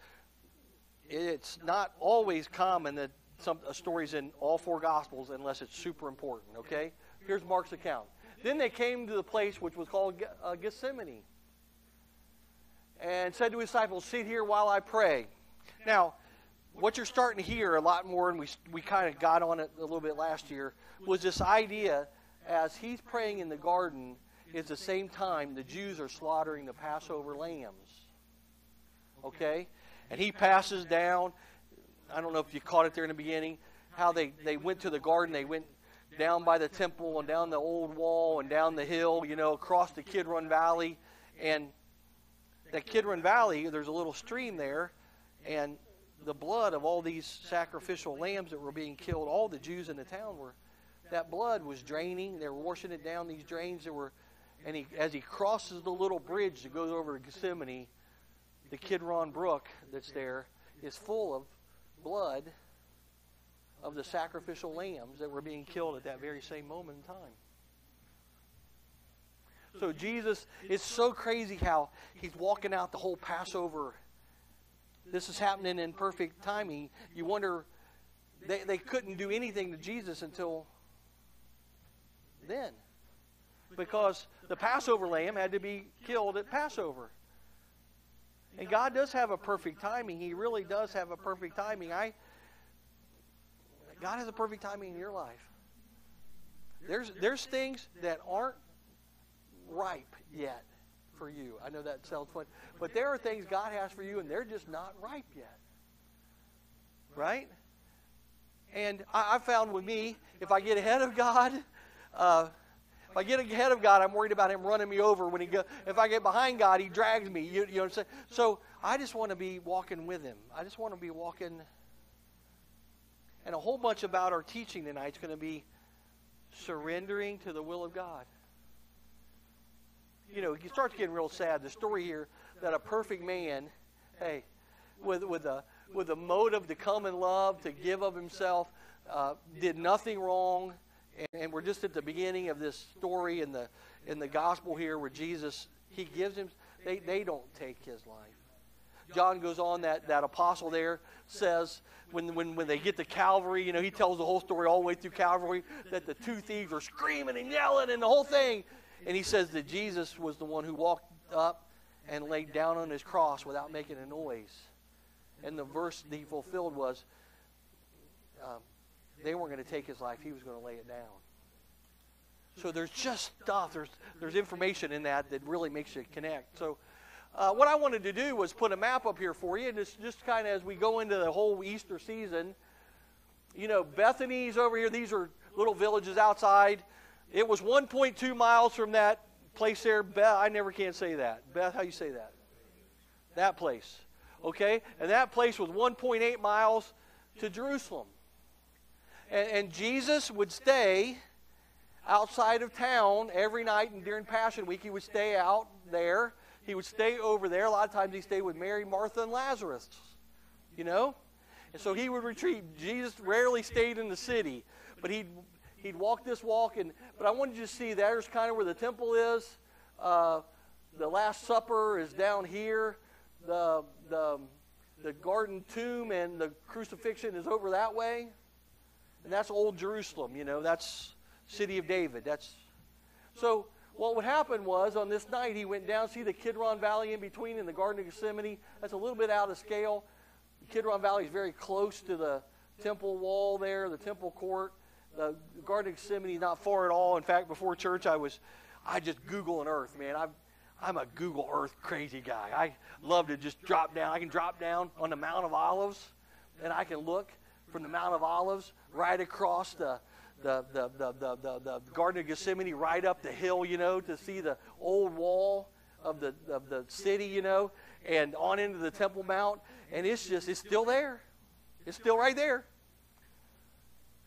it's not always common that some a story's in all four Gospels unless it's super important. Okay, here's Mark's account. Then they came to the place which was called uh, Gethsemane, and said to his disciples, "Sit here while I pray." Now, what you're starting to hear a lot more, and we we kind of got on it a little bit last year, was this idea as he's praying in the garden. Is the same time the Jews are slaughtering the Passover lambs okay? And he passes down. I don't know if you caught it there in the beginning, how they, they went to the garden. They went down by the temple and down the old wall and down the hill, you know, across the Kidron Valley. And that Kidron Valley, there's a little stream there, and the blood of all these sacrificial lambs that were being killed, all the Jews in the town were, that blood was draining. They were washing it down these drains that were, and he, as he crosses the little bridge that goes over to Gethsemane, the Kidron Brook that's there is full of blood of the sacrificial lambs that were being killed at that very same moment in time. So Jesus, it's so crazy how he's walking out the whole Passover. This is happening in perfect timing. You wonder, they, they couldn't do anything to Jesus until then. Because the Passover lamb had to be killed at Passover. And God does have a perfect timing. He really does have a perfect timing. I God has a perfect timing in your life. There's there's things that aren't ripe yet for you. I know that sounds fun, but there are things God has for you, and they're just not ripe yet. Right? And I, I found with me, if I get ahead of God, uh, if I get ahead of God, I'm worried about Him running me over. When He go, if I get behind God, He drags me. You, you know what I'm saying? So I just want to be walking with Him. I just want to be walking. And a whole bunch about our teaching tonight is going to be surrendering to the will of God. You know, it starts getting real sad. The story here that a perfect man, hey, with with a with a motive to come in love, to give of himself, uh, did nothing wrong and, and we're just at the beginning of this story in the in the gospel here where Jesus he gives him they, they don't take his life. John goes on that, that apostle there says when, when when they get to Calvary, you know, he tells the whole story all the way through Calvary that the two thieves are screaming and yelling and the whole thing. And he says that Jesus was the one who walked up and laid down on his cross without making a noise. And the verse that he fulfilled was, um, they weren't going to take his life, he was going to lay it down. So there's just stuff, there's, there's information in that that really makes you connect. So uh, what I wanted to do was put a map up here for you, and just kind of as we go into the whole Easter season. You know, Bethany's over here, these are little villages outside. It was 1.2 miles from that place there. Beth, I never can say that. Beth, how you say that? That place. Okay? And that place was 1.8 miles to Jerusalem. And, and Jesus would stay outside of town every night, and during Passion Week, he would stay out there. He would stay over there. A lot of times, he stayed with Mary, Martha, and Lazarus. You know? And so he would retreat. Jesus rarely stayed in the city, but he'd, he'd walk this walk. And, but I wanted you to see there's kind of where the temple is. Uh, the Last Supper is down here. The, the the garden tomb and the crucifixion is over that way. And that's old Jerusalem, you know, that's city of David. That's so what would happen was on this night he went down, see the Kidron Valley in between and the Garden of Gethsemane. That's a little bit out of scale. The Kidron Valley is very close to the temple wall there, the temple court. The Garden of Gethsemane not far at all. In fact, before church, I was, I just Googling Earth, man. I'm, I'm a Google Earth crazy guy. I love to just drop down. I can drop down on the Mount of Olives, and I can look from the Mount of Olives right across the the, the, the, the, the, the Garden of Gethsemane right up the hill, you know, to see the old wall of the, of the city, you know, and on into the Temple Mount. And it's just, it's still there. It's still right there.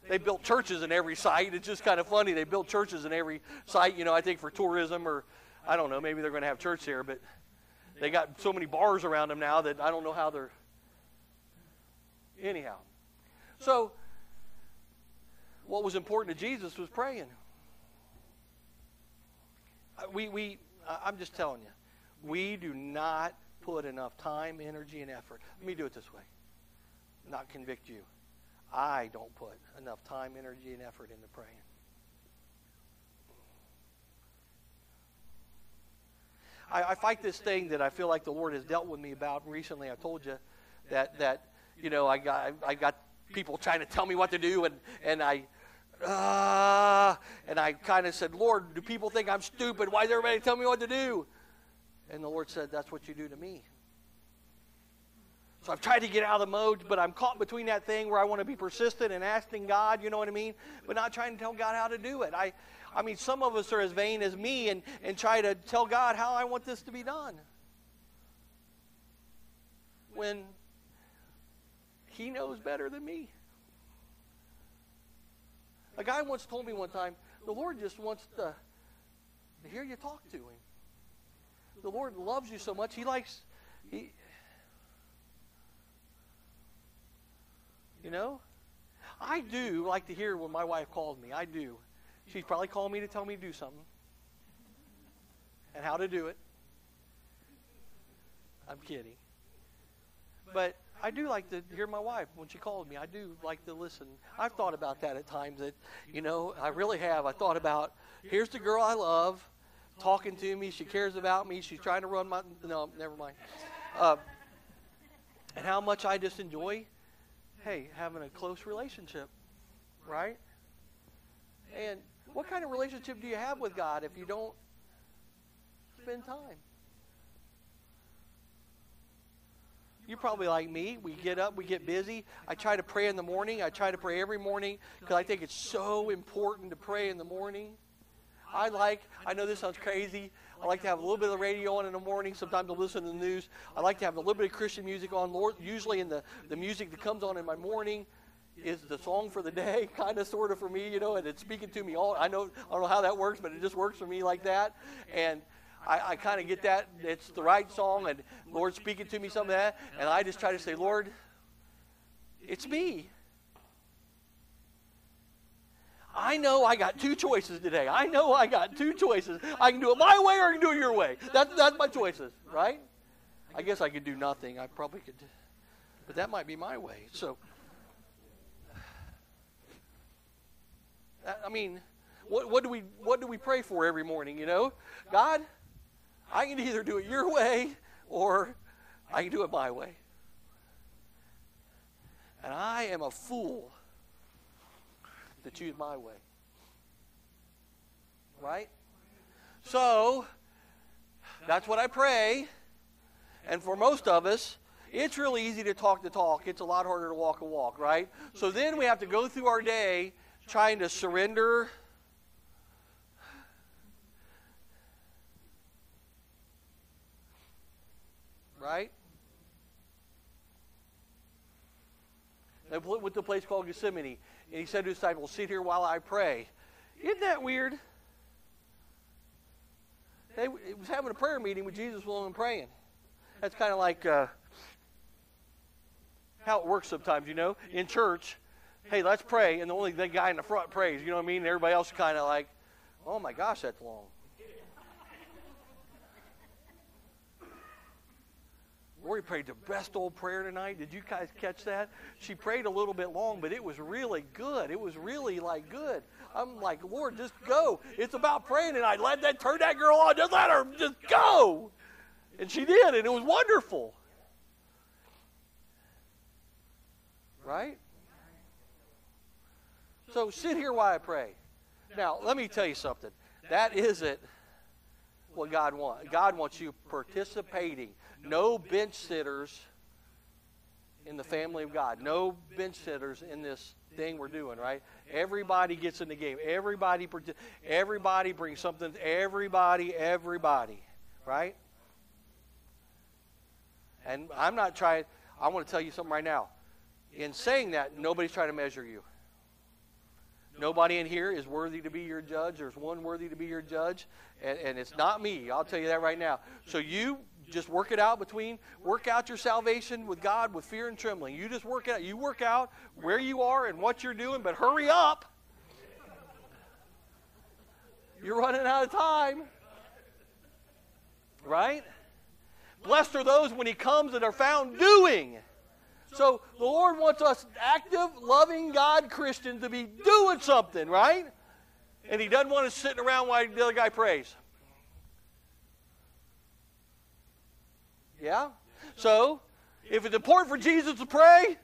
They built churches in every site. It's just kind of funny. They built churches in every site, you know, I think for tourism or, I don't know, maybe they're going to have church there, but they got so many bars around them now that I don't know how they're. Anyhow. So, what was important to Jesus was praying. Uh, we, we, I'm just telling you, we do not put enough time, energy, and effort. Let me do it this way, not convict you. I don't put enough time, energy, and effort into praying. I, I fight this thing that I feel like the Lord has dealt with me about recently. I told you that that you know I got I got people trying to tell me what to do, and and I uh, and I kind of said, Lord, do people think I'm stupid? Why does everybody tell me what to do? And the Lord said, That's what you do to me. So I've tried to get out of the mode, but I'm caught between that thing where I want to be persistent and asking God, you know what I mean, but not trying to tell God how to do it. I, I mean, some of us are as vain as me and, and try to tell God how I want this to be done. When He knows better than me. A guy once told me one time, the Lord just wants to, to hear you talk to him. The Lord loves you so much. He likes, he, you know, I do like to hear when my wife calls me. I do. She's probably calling me to tell me to do something and how to do it. I'm kidding. But I do like to hear my wife when she calls me. I do like to listen. I've thought about that at times. That you know, I really have. I thought about here's the girl I love, talking to me. She cares about me. She's trying to run my. No, never mind. Uh, and how much I just enjoy, hey, having a close relationship, right? And what kind of relationship do you have with God if you don't spend time? You're probably like me. We get up, we get busy. I try to pray in the morning. I try to pray every morning because I think it's so important to pray in the morning. I like, I know this sounds crazy. I like to have a little bit of the radio on in the morning. Sometimes I listen to the news. I like to have a little bit of Christian music on. Lord, usually in the, the music that comes on in my morning is the song for the day, kind of, sort of for me, you know, and it's speaking to me all. I know, I don't know how that works, but it just works for me like that. And I, I kind of get that. It's the right song, and Lord speaking to me some of that. And I just try to say, Lord, it's me. I know I got two choices today. I know I got two choices. I can do it my way or I can do it your way. That's, that's my choices, right? I guess I could do nothing. I probably could, but that might be my way. So, I mean, what, what do we what do we pray for every morning? You know, God, I can either do it your way or I can do it my way. And I am a fool to choose my way. Right? So, that's what I pray. And for most of us, it's really easy to talk the talk. It's a lot harder to walk a walk, right? So then we have to go through our day trying to surrender right? To a place called Gethsemane, and he said to his disciples, Sit here while I pray. Isn't that weird? They was having a prayer meeting with Jesus while praying. That's kind of like uh, how it works sometimes, you know, in church. Hey, let's pray, and the only the guy in the front prays. You know what I mean? Everybody else kind of like, oh my gosh, that's long. Lori prayed the best old prayer tonight. Did you guys catch that? She prayed a little bit long, but it was really good. It was really like good. I'm like, Lord, just go. It's about praying, and I let that turn that girl on. Just let her just go. And she did, and it was wonderful. Right? So sit here while I pray. Now, let me tell you something. That isn't what God wants. God wants you participating. No bench sitters in the family of God. No bench sitters in this thing we're doing, right? Everybody gets in the game. Everybody everybody brings something. Everybody, everybody, right? And I'm not trying I want to tell you something right now. In saying that, nobody's trying to measure you. Nobody in here is worthy to be your judge. There's one worthy to be your judge, and, and it's not me. I'll tell you that right now. So you just work it out between, work out your salvation with God with fear and trembling. You just work it out. You work out where you are and what you're doing, but hurry up. You're running out of time. Right? Blessed are those when he comes that are found doing. So the Lord wants us active, loving God Christians to be doing something, right? And he doesn't want us sitting around while the other guy prays. Yeah? So, if it's important for Jesus to pray,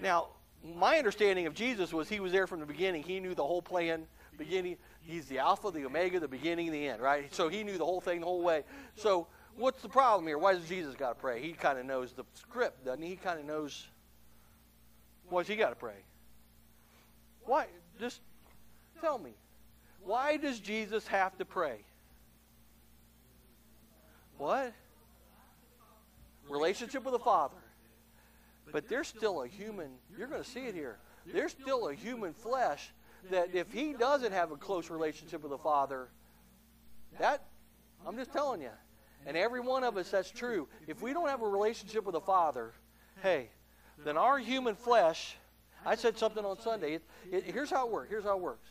now, my understanding of Jesus was he was there from the beginning. He knew the whole plan, beginning. He's the Alpha, the Omega, the beginning, the end, right? So he knew the whole thing the whole way. So, what's the problem here? Why does Jesus got to pray? He kind of knows the script, doesn't he? He kind of knows why's he got to pray. Why? Just tell me. Why does Jesus have to pray? What? Relationship with the Father. But there's still a human, you're going to see it here. There's still a human flesh that if he doesn't have a close relationship with the Father, that, I'm just telling you. And every one of us, that's true. If we don't have a relationship with the Father, hey, then our human flesh, I said something on Sunday. It, it, here's how it works. Here's how it works.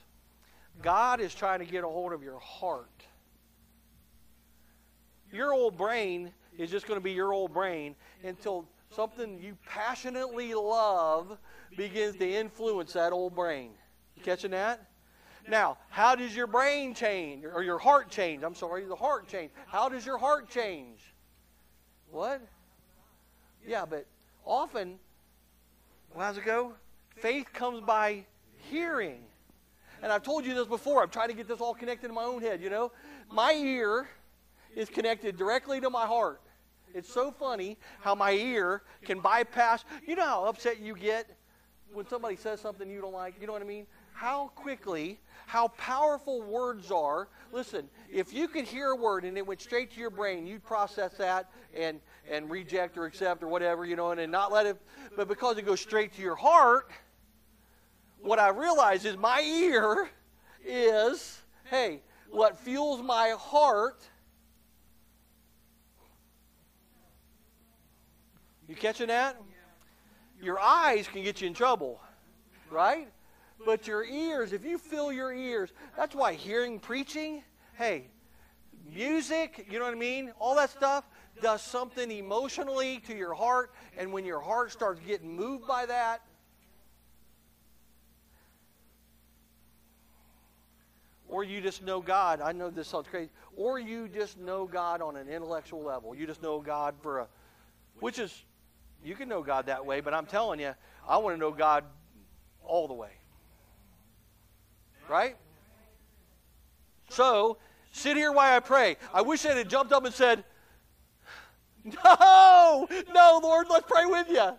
God is trying to get a hold of your heart. Your old brain is just going to be your old brain until something you passionately love begins to influence that old brain. You catching that? Now, how does your brain change or your heart change? I'm sorry, the heart change. How does your heart change? What? Yeah, but often, well, how's it go? Faith comes by hearing. And I've told you this before. I'm trying to get this all connected in my own head, you know? My ear is connected directly to my heart. It's so funny how my ear can bypass. You know how upset you get when somebody says something you don't like? You know what I mean? How quickly, how powerful words are. Listen, if you could hear a word and it went straight to your brain, you'd process that and, and reject or accept or whatever, you know, and, and not let it. But because it goes straight to your heart, what I realize is my ear is, hey, what fuels my heart. You catching that? Your eyes can get you in trouble, right? But your ears, if you fill your ears, that's why hearing preaching, hey, music, you know what I mean? All that stuff does something emotionally to your heart. And when your heart starts getting moved by that, or you just know God. I know this sounds crazy. Or you just know God on an intellectual level. You just know God for a, which is, you can know God that way, but I'm telling you, I want to know God all the way. Right? So, sit here while I pray. I wish I had jumped up and said, No, no, Lord, let's pray with you.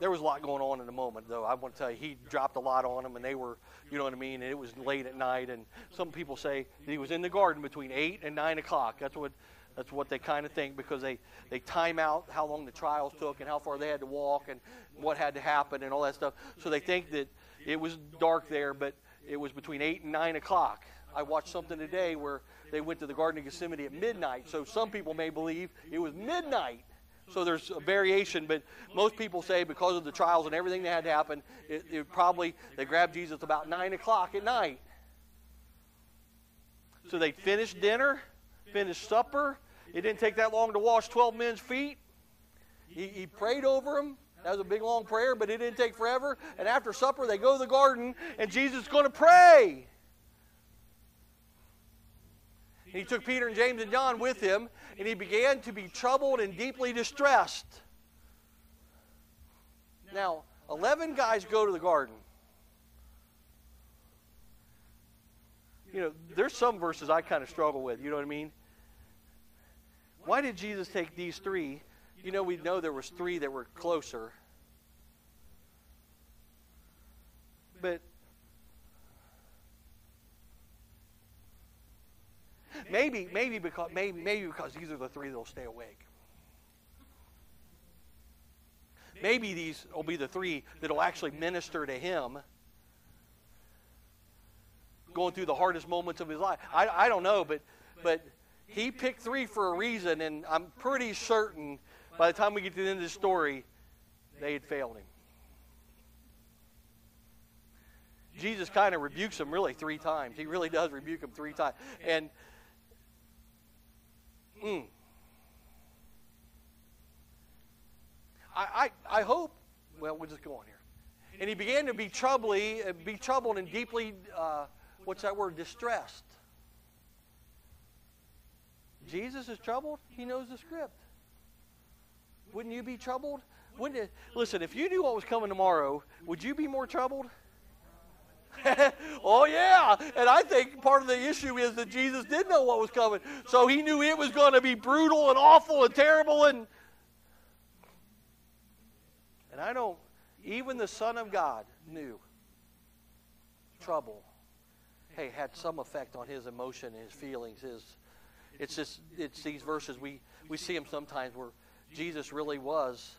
There was a lot going on in the moment, though. I want to tell you, he dropped a lot on them, and they were, you know what I mean. And it was late at night, and some people say he was in the garden between eight and nine o'clock. That's what, that's what they kind of think because they they time out how long the trials took and how far they had to walk and what had to happen and all that stuff. So they think that it was dark there, but it was between eight and nine o'clock. I watched something today where they went to the Garden of Gethsemane at midnight. So some people may believe it was midnight So there's a variation, but most people say because of the trials and everything that had to happen, it, it probably they grabbed Jesus about nine o'clock at night. So they finished dinner, finished supper. It didn't take that long to wash 12 men's feet. He, he prayed over them. That was a big long prayer, but it didn't take forever. And after supper, they go to the garden, and Jesus is going to pray. He took Peter and James and John with him, and he began to be troubled and deeply distressed. Now, 11 guys go to the garden. You know, there's some verses I kind of struggle with, you know what I mean? Why did Jesus take these three? You know, we know there was three that were closer. But maybe, maybe because maybe, maybe because these are the three that'll stay awake. Maybe these will be the three that'll actually minister to him going through the hardest moments of his life. I, I don't know, but but he picked three for a reason, and I'm pretty certain by the time we get to the end of the story, they had failed him. Jesus kind of rebukes him really three times. He really does rebuke him three times. And mm, I, I, I hope, well, we'll just go on here. And he began to be troubly, uh, be troubled and deeply, uh, what's that word, distressed. Jesus is troubled. He knows the script. Wouldn't you be troubled? Wouldn't it? Listen, if you knew what was coming tomorrow, would you be more troubled? oh yeah, and I think part of the issue is that Jesus did know what was coming, so he knew it was going to be brutal and awful and terrible and and I don't. Even the Son of God knew trouble. Hey, had some effect on his emotion, his feelings, his. It's just it's these verses we we see them sometimes where Jesus really was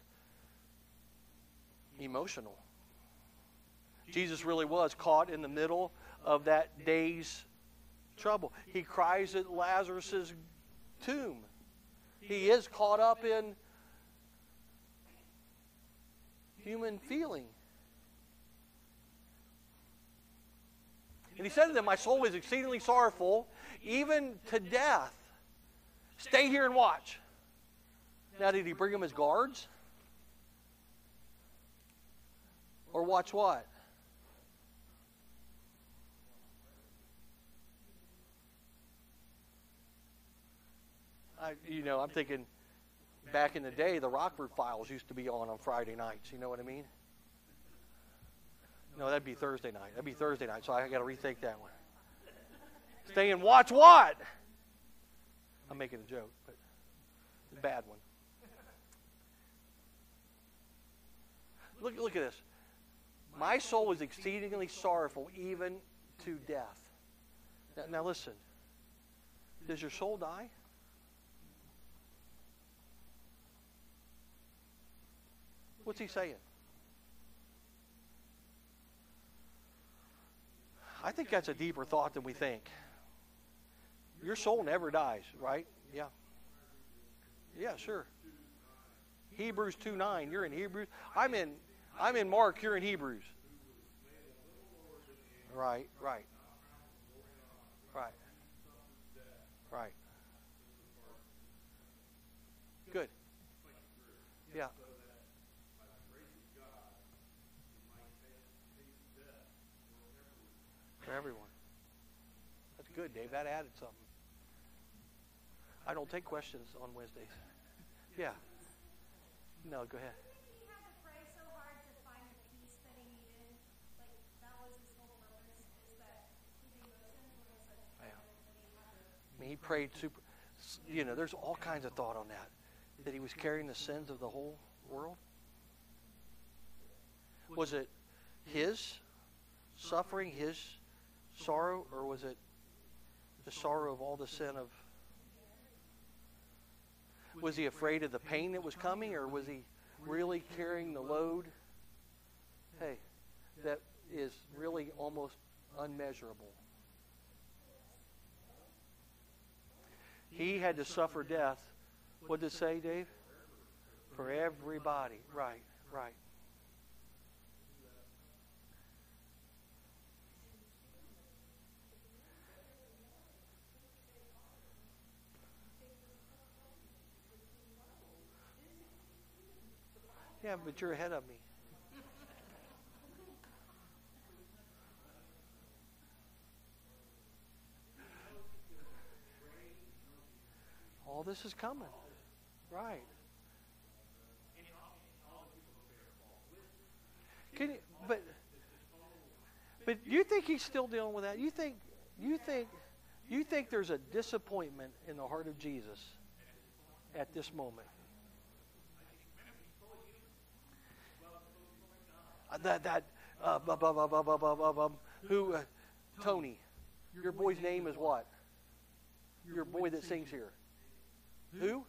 emotional. Jesus really was caught in the middle of that day's trouble. He cries at Lazarus' tomb. He is caught up in human feeling. And he said to them, My soul is exceedingly sorrowful, even to death. Stay here and watch. Now, did he bring them as guards? Or watch what? I, you know, I'm thinking back in the day, the Rockford Files used to be on on Friday nights. You know what I mean? No, that'd be Thursday night. That'd be Thursday night, so I got to rethink that one. Stay and watch what? I'm making a joke, but a bad one. Look, look at this. My soul is exceedingly sorrowful, even to death. Now, now listen. Does your soul die? What's he saying? I think that's a deeper thought than we think. Your soul never dies, right? Yeah. Yeah, sure. Hebrews 2 9. You're in Hebrews. I'm in I'm in Mark, you're in Hebrews. Right, right. Right. Right. Good. Yeah. For everyone. That's good, Dave. That added something. I don't take questions on Wednesdays. Yeah. No, go ahead. I mean, he prayed super. You know, there's all kinds of thought on that. That he was carrying the sins of the whole world. Was it his suffering, his sorrow, or was it the sorrow of all the sin of? Was he afraid of the pain that was coming, or was he really carrying the load? Hey, that is really almost unmeasurable. He had to suffer death. What did it say, Dave? For everybody. Right, right. Yeah, but you're ahead of me. All this is coming. Right. Can you, but but you think he's still dealing with that? You think you think you think there's a disappointment in the heart of Jesus at this moment? Uh, that that uh, bu- bu- bu- who uh, Tony, your boy's name is what? Your boy that sings here. Who?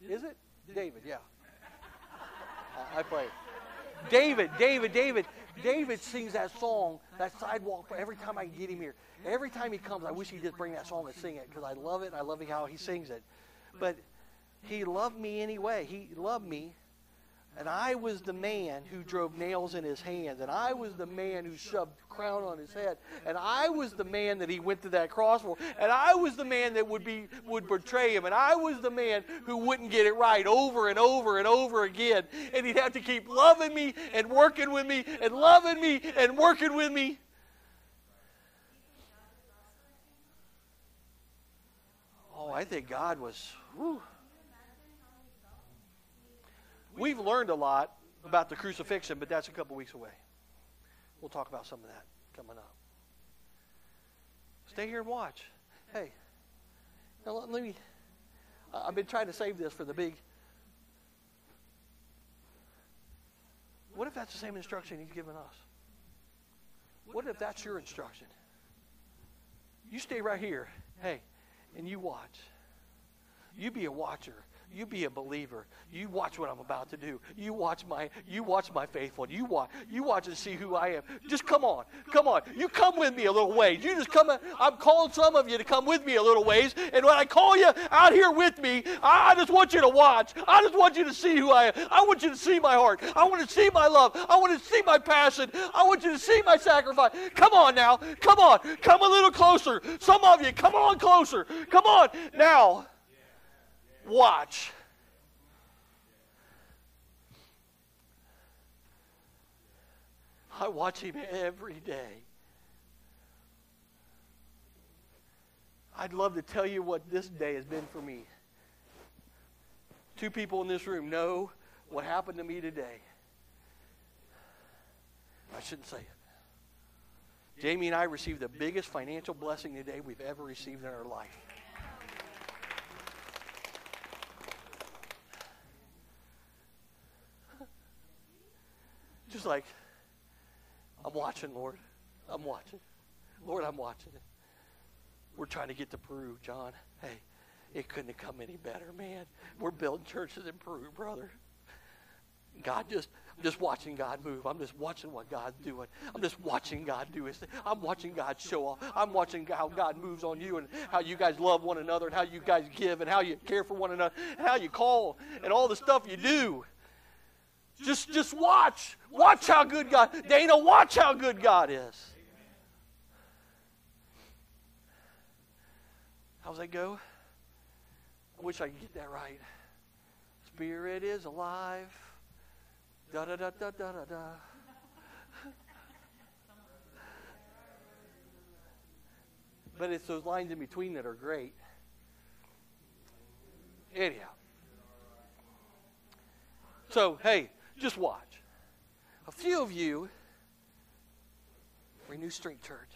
Is it David? Yeah. I, I play. David, David, David. David sings that song, that sidewalk, every time I get him here. Every time he comes, I wish he'd just bring that song and sing it because I love it. I love how he sings it. But he loved me anyway. He loved me and I was the man who drove nails in his hands. And I was the man who shoved crown on his head. And I was the man that he went to that cross for. And I was the man that would be would betray him. And I was the man who wouldn't get it right over and over and over again. And he'd have to keep loving me and working with me and loving me and working with me. Oh, I think God was. Whew. We've learned a lot about the crucifixion, but that's a couple weeks away. We'll talk about some of that coming up. Stay here and watch. Hey, now let, me. I've been trying to save this for the big. What if that's the same instruction he's given us? What if that's your instruction? You stay right here, hey, and you watch. You be a watcher. You be a believer. You watch what I'm about to do. You watch my you watch my faithful. You watch you watch and see who I am. Just come on. Come on. You come with me a little ways. You just come I'm calling some of you to come with me a little ways. And when I call you out here with me, I, I just want you to watch. I just want you to see who I am. I want you to see my heart. I want to see my love. I want to see my passion. I want you to see my sacrifice. Come on now. Come on. Come a little closer. Some of you, come on closer. Come on. Now watch. I watch him every day. I'd love to tell you what this day has been for me. Two people in this room know what happened to me today. I shouldn't say it. Jamie and I received the biggest financial blessing today we've ever received in our life. Just like, I'm watching, Lord. I'm watching. Lord, I'm watching. We're trying to get to Peru, John. Hey, it couldn't have come any better, man. We're building churches in Peru, brother. God just, I'm just watching God move. I'm just watching what God's doing. I'm just watching God do His thing. I'm watching God show off. I'm watching how God moves on you and how you guys love one another and how you guys give and how you care for one another and how you call and all the stuff you do. Just, just watch. Watch how good God. Dana, watch how good God is. How's that go? I wish I could get that right. Spirit is alive. Da da da da da da da. But it's those lines in between that are great. Anyhow. So, hey, just watch. A few of you, Renewed Strength Church,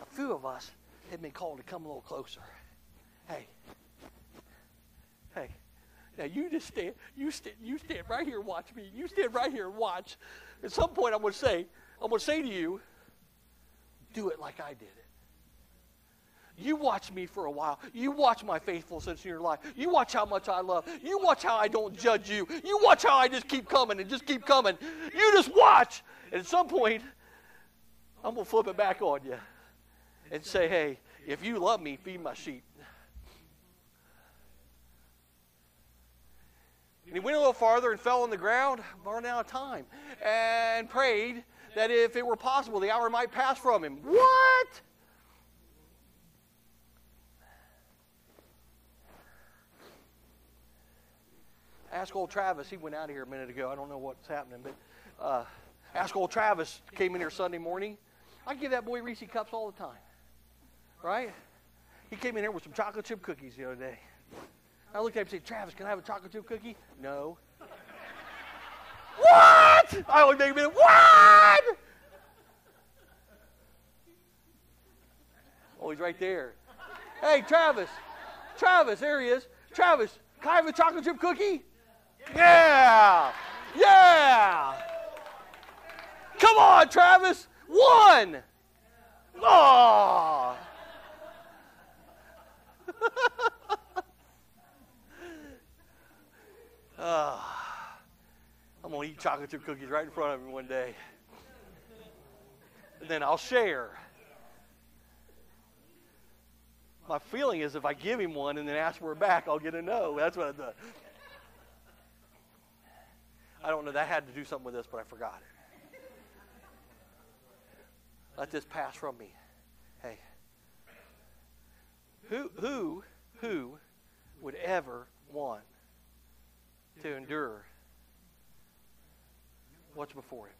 a few of us have been called to come a little closer. Hey, hey, now you just stand, you stand, you stand right here and watch me. You stand right here and watch. At some point, I'm going to say, I'm going to say to you, do it like I did it. You watch me for a while. You watch my faithfulness in your life. You watch how much I love. You watch how I don't judge you. You watch how I just keep coming and just keep coming. You just watch. And at some point, I'm going to flip it back on you and say, hey, if you love me, feed my sheep. And he went a little farther and fell on the ground, running out of time, and prayed that if it were possible, the hour might pass from him. What? Ask old Travis. He went out of here a minute ago. I don't know what's happening, but uh, ask old Travis came in here Sunday morning. I give that boy Reese cups all the time, right? He came in here with some chocolate chip cookies the other day. I looked at him and said, Travis, can I have a chocolate chip cookie? No. what? I only make minute. What? Oh, he's right there. Hey, Travis. Travis, there he is. Travis, can I have a chocolate chip cookie? Yeah. Yeah. Come on, Travis. One. Oh. Ah. I'm going to eat chocolate chip cookies right in front of him one day. And then I'll share. My feeling is if I give him one and then ask for it back, I'll get a no. That's what I thought. I don't know. That had to do something with this, but I forgot it. Let this pass from me. Hey. Who who who would ever want to endure what's before him?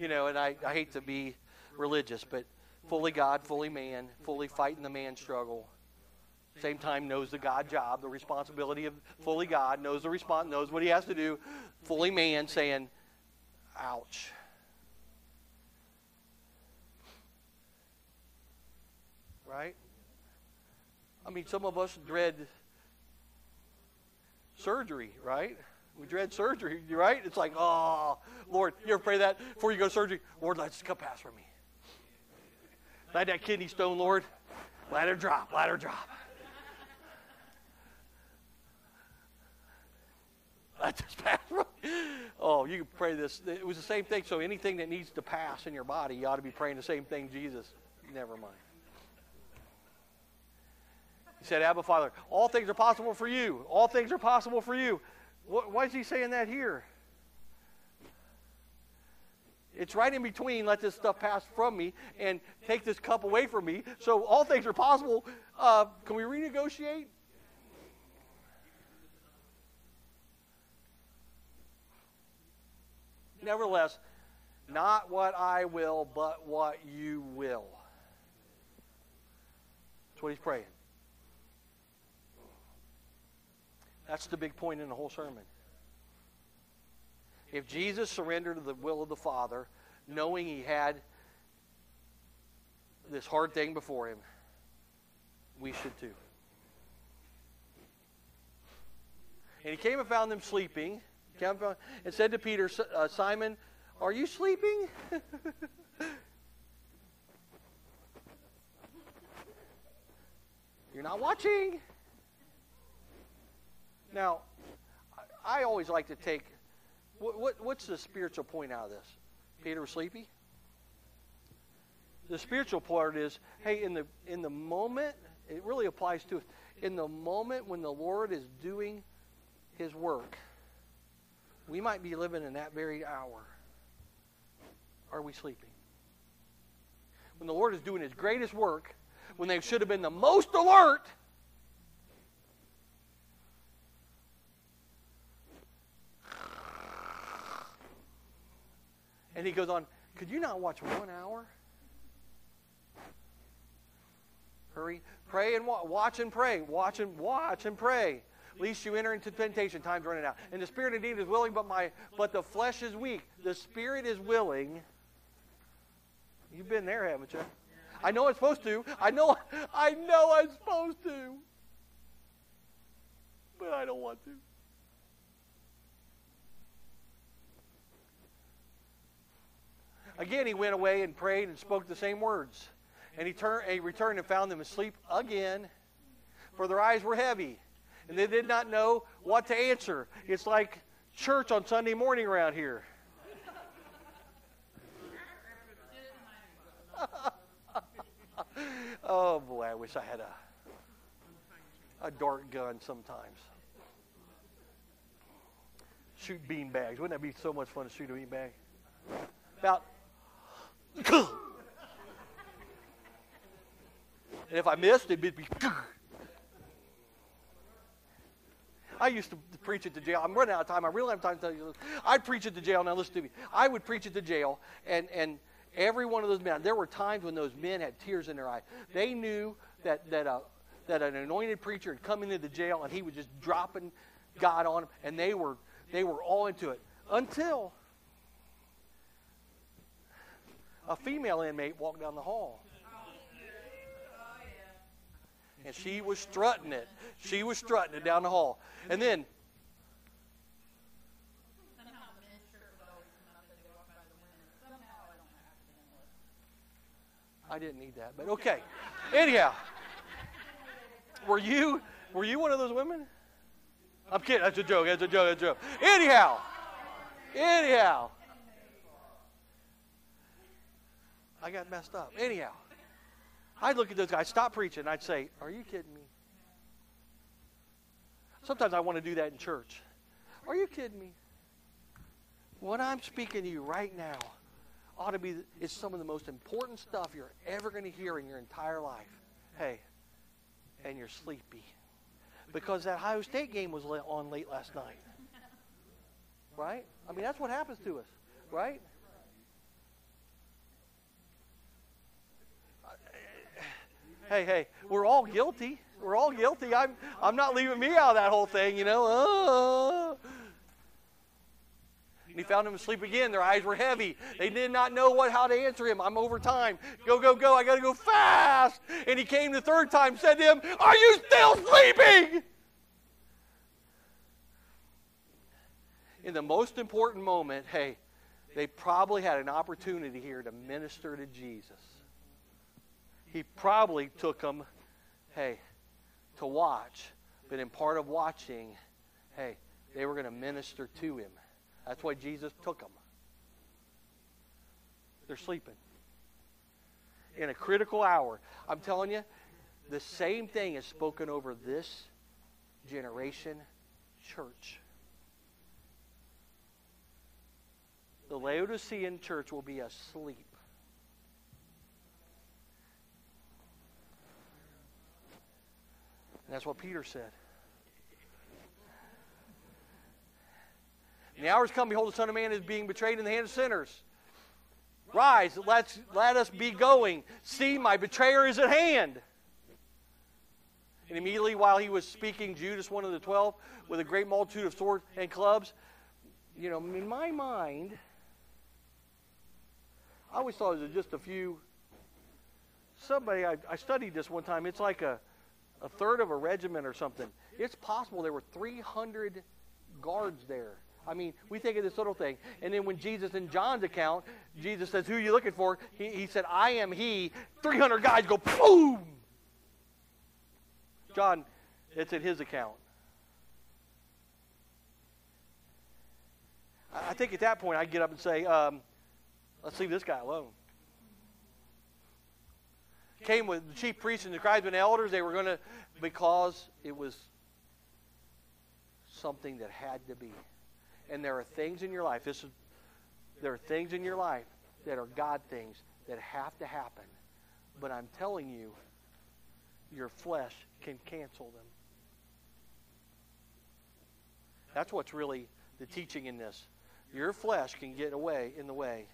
You know, and I, I hate to be religious, but fully God, fully man, fully fighting the man struggle. Same time knows the God job, the responsibility of fully God, knows the response, knows what he has to do. Fully man saying, ouch. Right? I mean, some of us dread surgery, right? We dread surgery, right? It's like, oh, Lord, you ever pray that before you go to surgery? Lord, let this cup pass from me. Let that kidney stone, Lord, let her drop, let her drop. Oh, you can pray this. It was the same thing. So anything that needs to pass in your body, you ought to be praying the same thing, Jesus. Never mind. He said, Abba, Father, all things are possible for you. All things are possible for you. Why is he saying that here? It's right in between, let this stuff pass from me and take this cup away from me. So all things are possible. Uh, can we renegotiate? Nevertheless, not what I will, but what you will. That's what he's praying. That's the big point in the whole sermon. If Jesus surrendered to the will of the Father, knowing he had this hard thing before him, we should too. And he came and found them sleeping, and said to Peter, uh, Simon, are you sleeping? You're not watching. Now, I always like to take what, what, what's the spiritual point out of this? Peter was sleepy? The spiritual part is, hey, in the in the moment, it really applies to us. In the moment when the Lord is doing his work, we might be living in that very hour. Are we sleeping? When the Lord is doing his greatest work, when they should have been the most alert, And he goes on, Could you not watch one hour? Hurry. Pray and watch. Watch and pray. Watch and watch and pray. Lest you enter into temptation. Time's running out. And the spirit indeed is willing, but my but the flesh is weak. The spirit is willing. You've been there, haven't you? I know I'm supposed to. I know I know I'm supposed to. But I don't want to. Again, he went away and prayed and spoke the same words. And he, turned, he returned and found them asleep again, for their eyes were heavy, and they did not know what to answer. It's like church on Sunday morning around here. oh boy, I wish I had a a dart gun sometimes. shoot bean bags. Wouldn't that be so much fun to shoot a bean bag? About. and if I missed, it'd be. I used to preach at the jail. I'm running out of time. I really have time to tell you this. I'd preach at the jail. Now listen to me. I would preach at the jail, and and every one of those men. There were times when those men had tears in their eyes. They knew that that a that an anointed preacher had come into the jail, and he was just dropping God on them, and they were they were all into it until a female inmate walked down the hall. And she was strutting it. She was strutting it down the hall. And then I didn't need that, but okay. Anyhow, were you were you one of those women? I'm kidding. That's a joke. That's a joke. That's a joke. Anyhow, anyhow, I got messed up. Anyhow, I'd look at those guys, stop preaching, and I'd say, "Are you kidding me?" Sometimes I want to do that in church. Are you kidding me? What I'm speaking to you right now ought to be is some of the most important stuff you're ever going to hear in your entire life. Hey, and you're sleepy because that Ohio State game was on late last night. Right? I mean, that's what happens to us, right? Hey, hey, we're all guilty. We're all guilty. I'm, I'm not leaving me out of that whole thing, you know. Oh. And he found them asleep again. Their eyes were heavy. They did not know what how to answer him. I'm over time. Go, go, go. I got to go fast. And he came the third time, said to him, Are you still sleeping? In the most important moment, hey, they probably had an opportunity here to minister to Jesus. He probably took them, hey, to watch. But in part of watching, hey, they were going to minister to him. That's why Jesus took them. They're sleeping. In a critical hour. I'm telling you, the same thing is spoken over this generation church. The Laodicean church will be asleep. And that's what Peter said. And the hours come, behold, the Son of Man is being betrayed in the hand of sinners. Rise, let's, let us be going. See, my betrayer is at hand. And immediately while he was speaking, Judas, one of the twelve, with a great multitude of swords and clubs, you know, in my mind, I always thought it was just a few. Somebody, I, I studied this one time. It's like a, a third of a regiment or something. It's possible there were 300 guards there. I mean, we think of this little thing. And then when Jesus, in John's account, Jesus says, Who are you looking for? He, he said, I am he. 300 guys go, boom! John, it's in his account. I think at that point I'd get up and say, um, Let's leave this guy alone. Came with the chief priests and the scribes and elders. They were going to, because it was something that had to be. And there are things in your life. This is, there are things in your life that are God things that have to happen. But I'm telling you, your flesh can cancel them. That's what's really the teaching in this. Your flesh can get away in the way.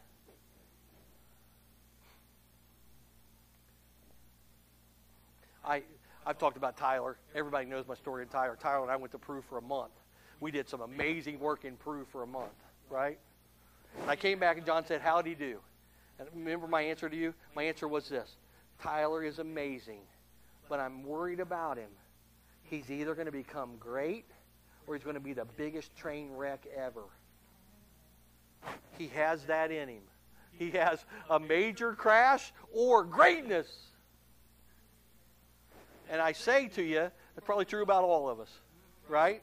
I, I've talked about Tyler. Everybody knows my story in Tyler. Tyler and I went to Peru for a month. We did some amazing work in Peru for a month, right? And I came back and John said, How'd he do? And remember my answer to you? My answer was this Tyler is amazing, but I'm worried about him. He's either going to become great or he's going to be the biggest train wreck ever. He has that in him. He has a major crash or greatness. And I say to you, that's probably true about all of us, right?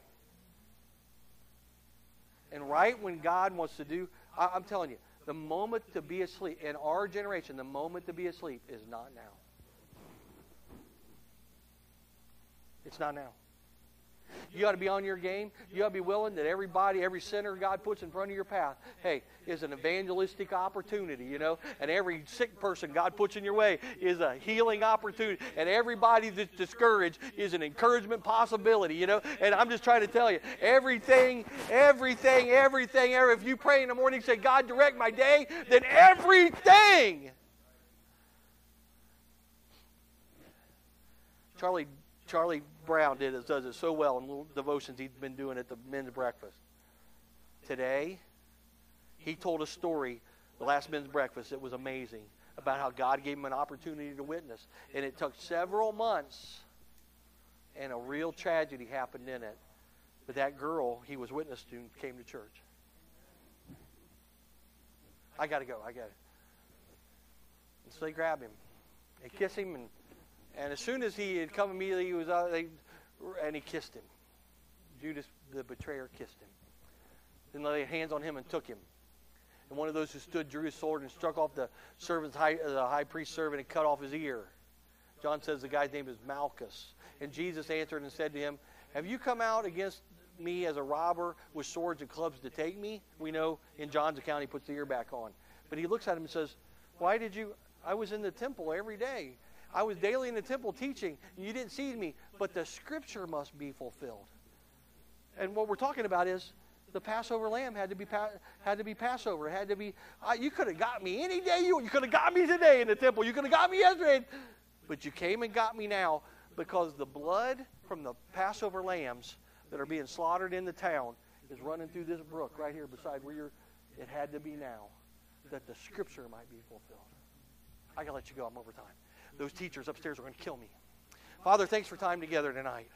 And right when God wants to do, I, I'm telling you, the moment to be asleep, in our generation, the moment to be asleep is not now. It's not now. You got to be on your game. You got to be willing that everybody, every sinner God puts in front of your path, hey, is an evangelistic opportunity, you know? And every sick person God puts in your way is a healing opportunity. And everybody that's discouraged is an encouragement possibility, you know? And I'm just trying to tell you, everything, everything, everything, every, if you pray in the morning, say, God, direct my day, then everything. Charlie Charlie Brown did it, does it so well in little devotions he's been doing at the men's breakfast. Today, he told a story, the last men's breakfast, it was amazing, about how God gave him an opportunity to witness. And it took several months, and a real tragedy happened in it. But that girl he was witness to came to church. I got to go. I got it. And so they grab him. They kiss him, and, and as soon as he had come immediately, he was out, they, and he kissed him. Judas, the betrayer, kissed him. Then laid hands on him and took him. And one of those who stood drew his sword and struck off the servant's high, the high priest's servant and cut off his ear. John says the guy's name is Malchus. And Jesus answered and said to him, Have you come out against me as a robber with swords and clubs to take me? We know in John's account he puts the ear back on. But he looks at him and says, Why did you? I was in the temple every day. I was daily in the temple teaching. You didn't see me, but the scripture must be fulfilled. And what we're talking about is the Passover lamb had to be had to be Passover. It had to be. Uh, you could have got me any day. You you could have got me today in the temple. You could have got me yesterday, but you came and got me now because the blood from the Passover lambs that are being slaughtered in the town is running through this brook right here beside where you're. It had to be now that the scripture might be fulfilled. I gotta let you go. I'm over time. Those teachers upstairs are going to kill me. Father, thanks for time together tonight.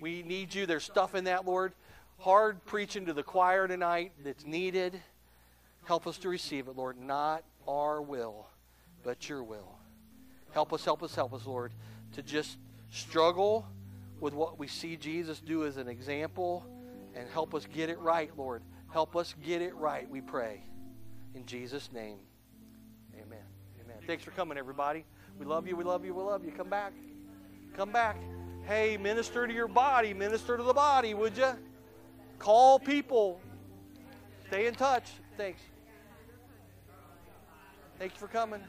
We need you. There's stuff in that, Lord. Hard preaching to the choir tonight that's needed. Help us to receive it, Lord. Not our will, but your will. Help us, help us, help us, Lord, to just struggle with what we see Jesus do as an example and help us get it right, Lord. Help us get it right, we pray. In Jesus' name, amen. Amen. Thanks for coming, everybody. We love you, we love you, we love you. Come back. Come back. Hey, minister to your body, minister to the body, would you? Call people. Stay in touch. Thanks. Thanks for coming.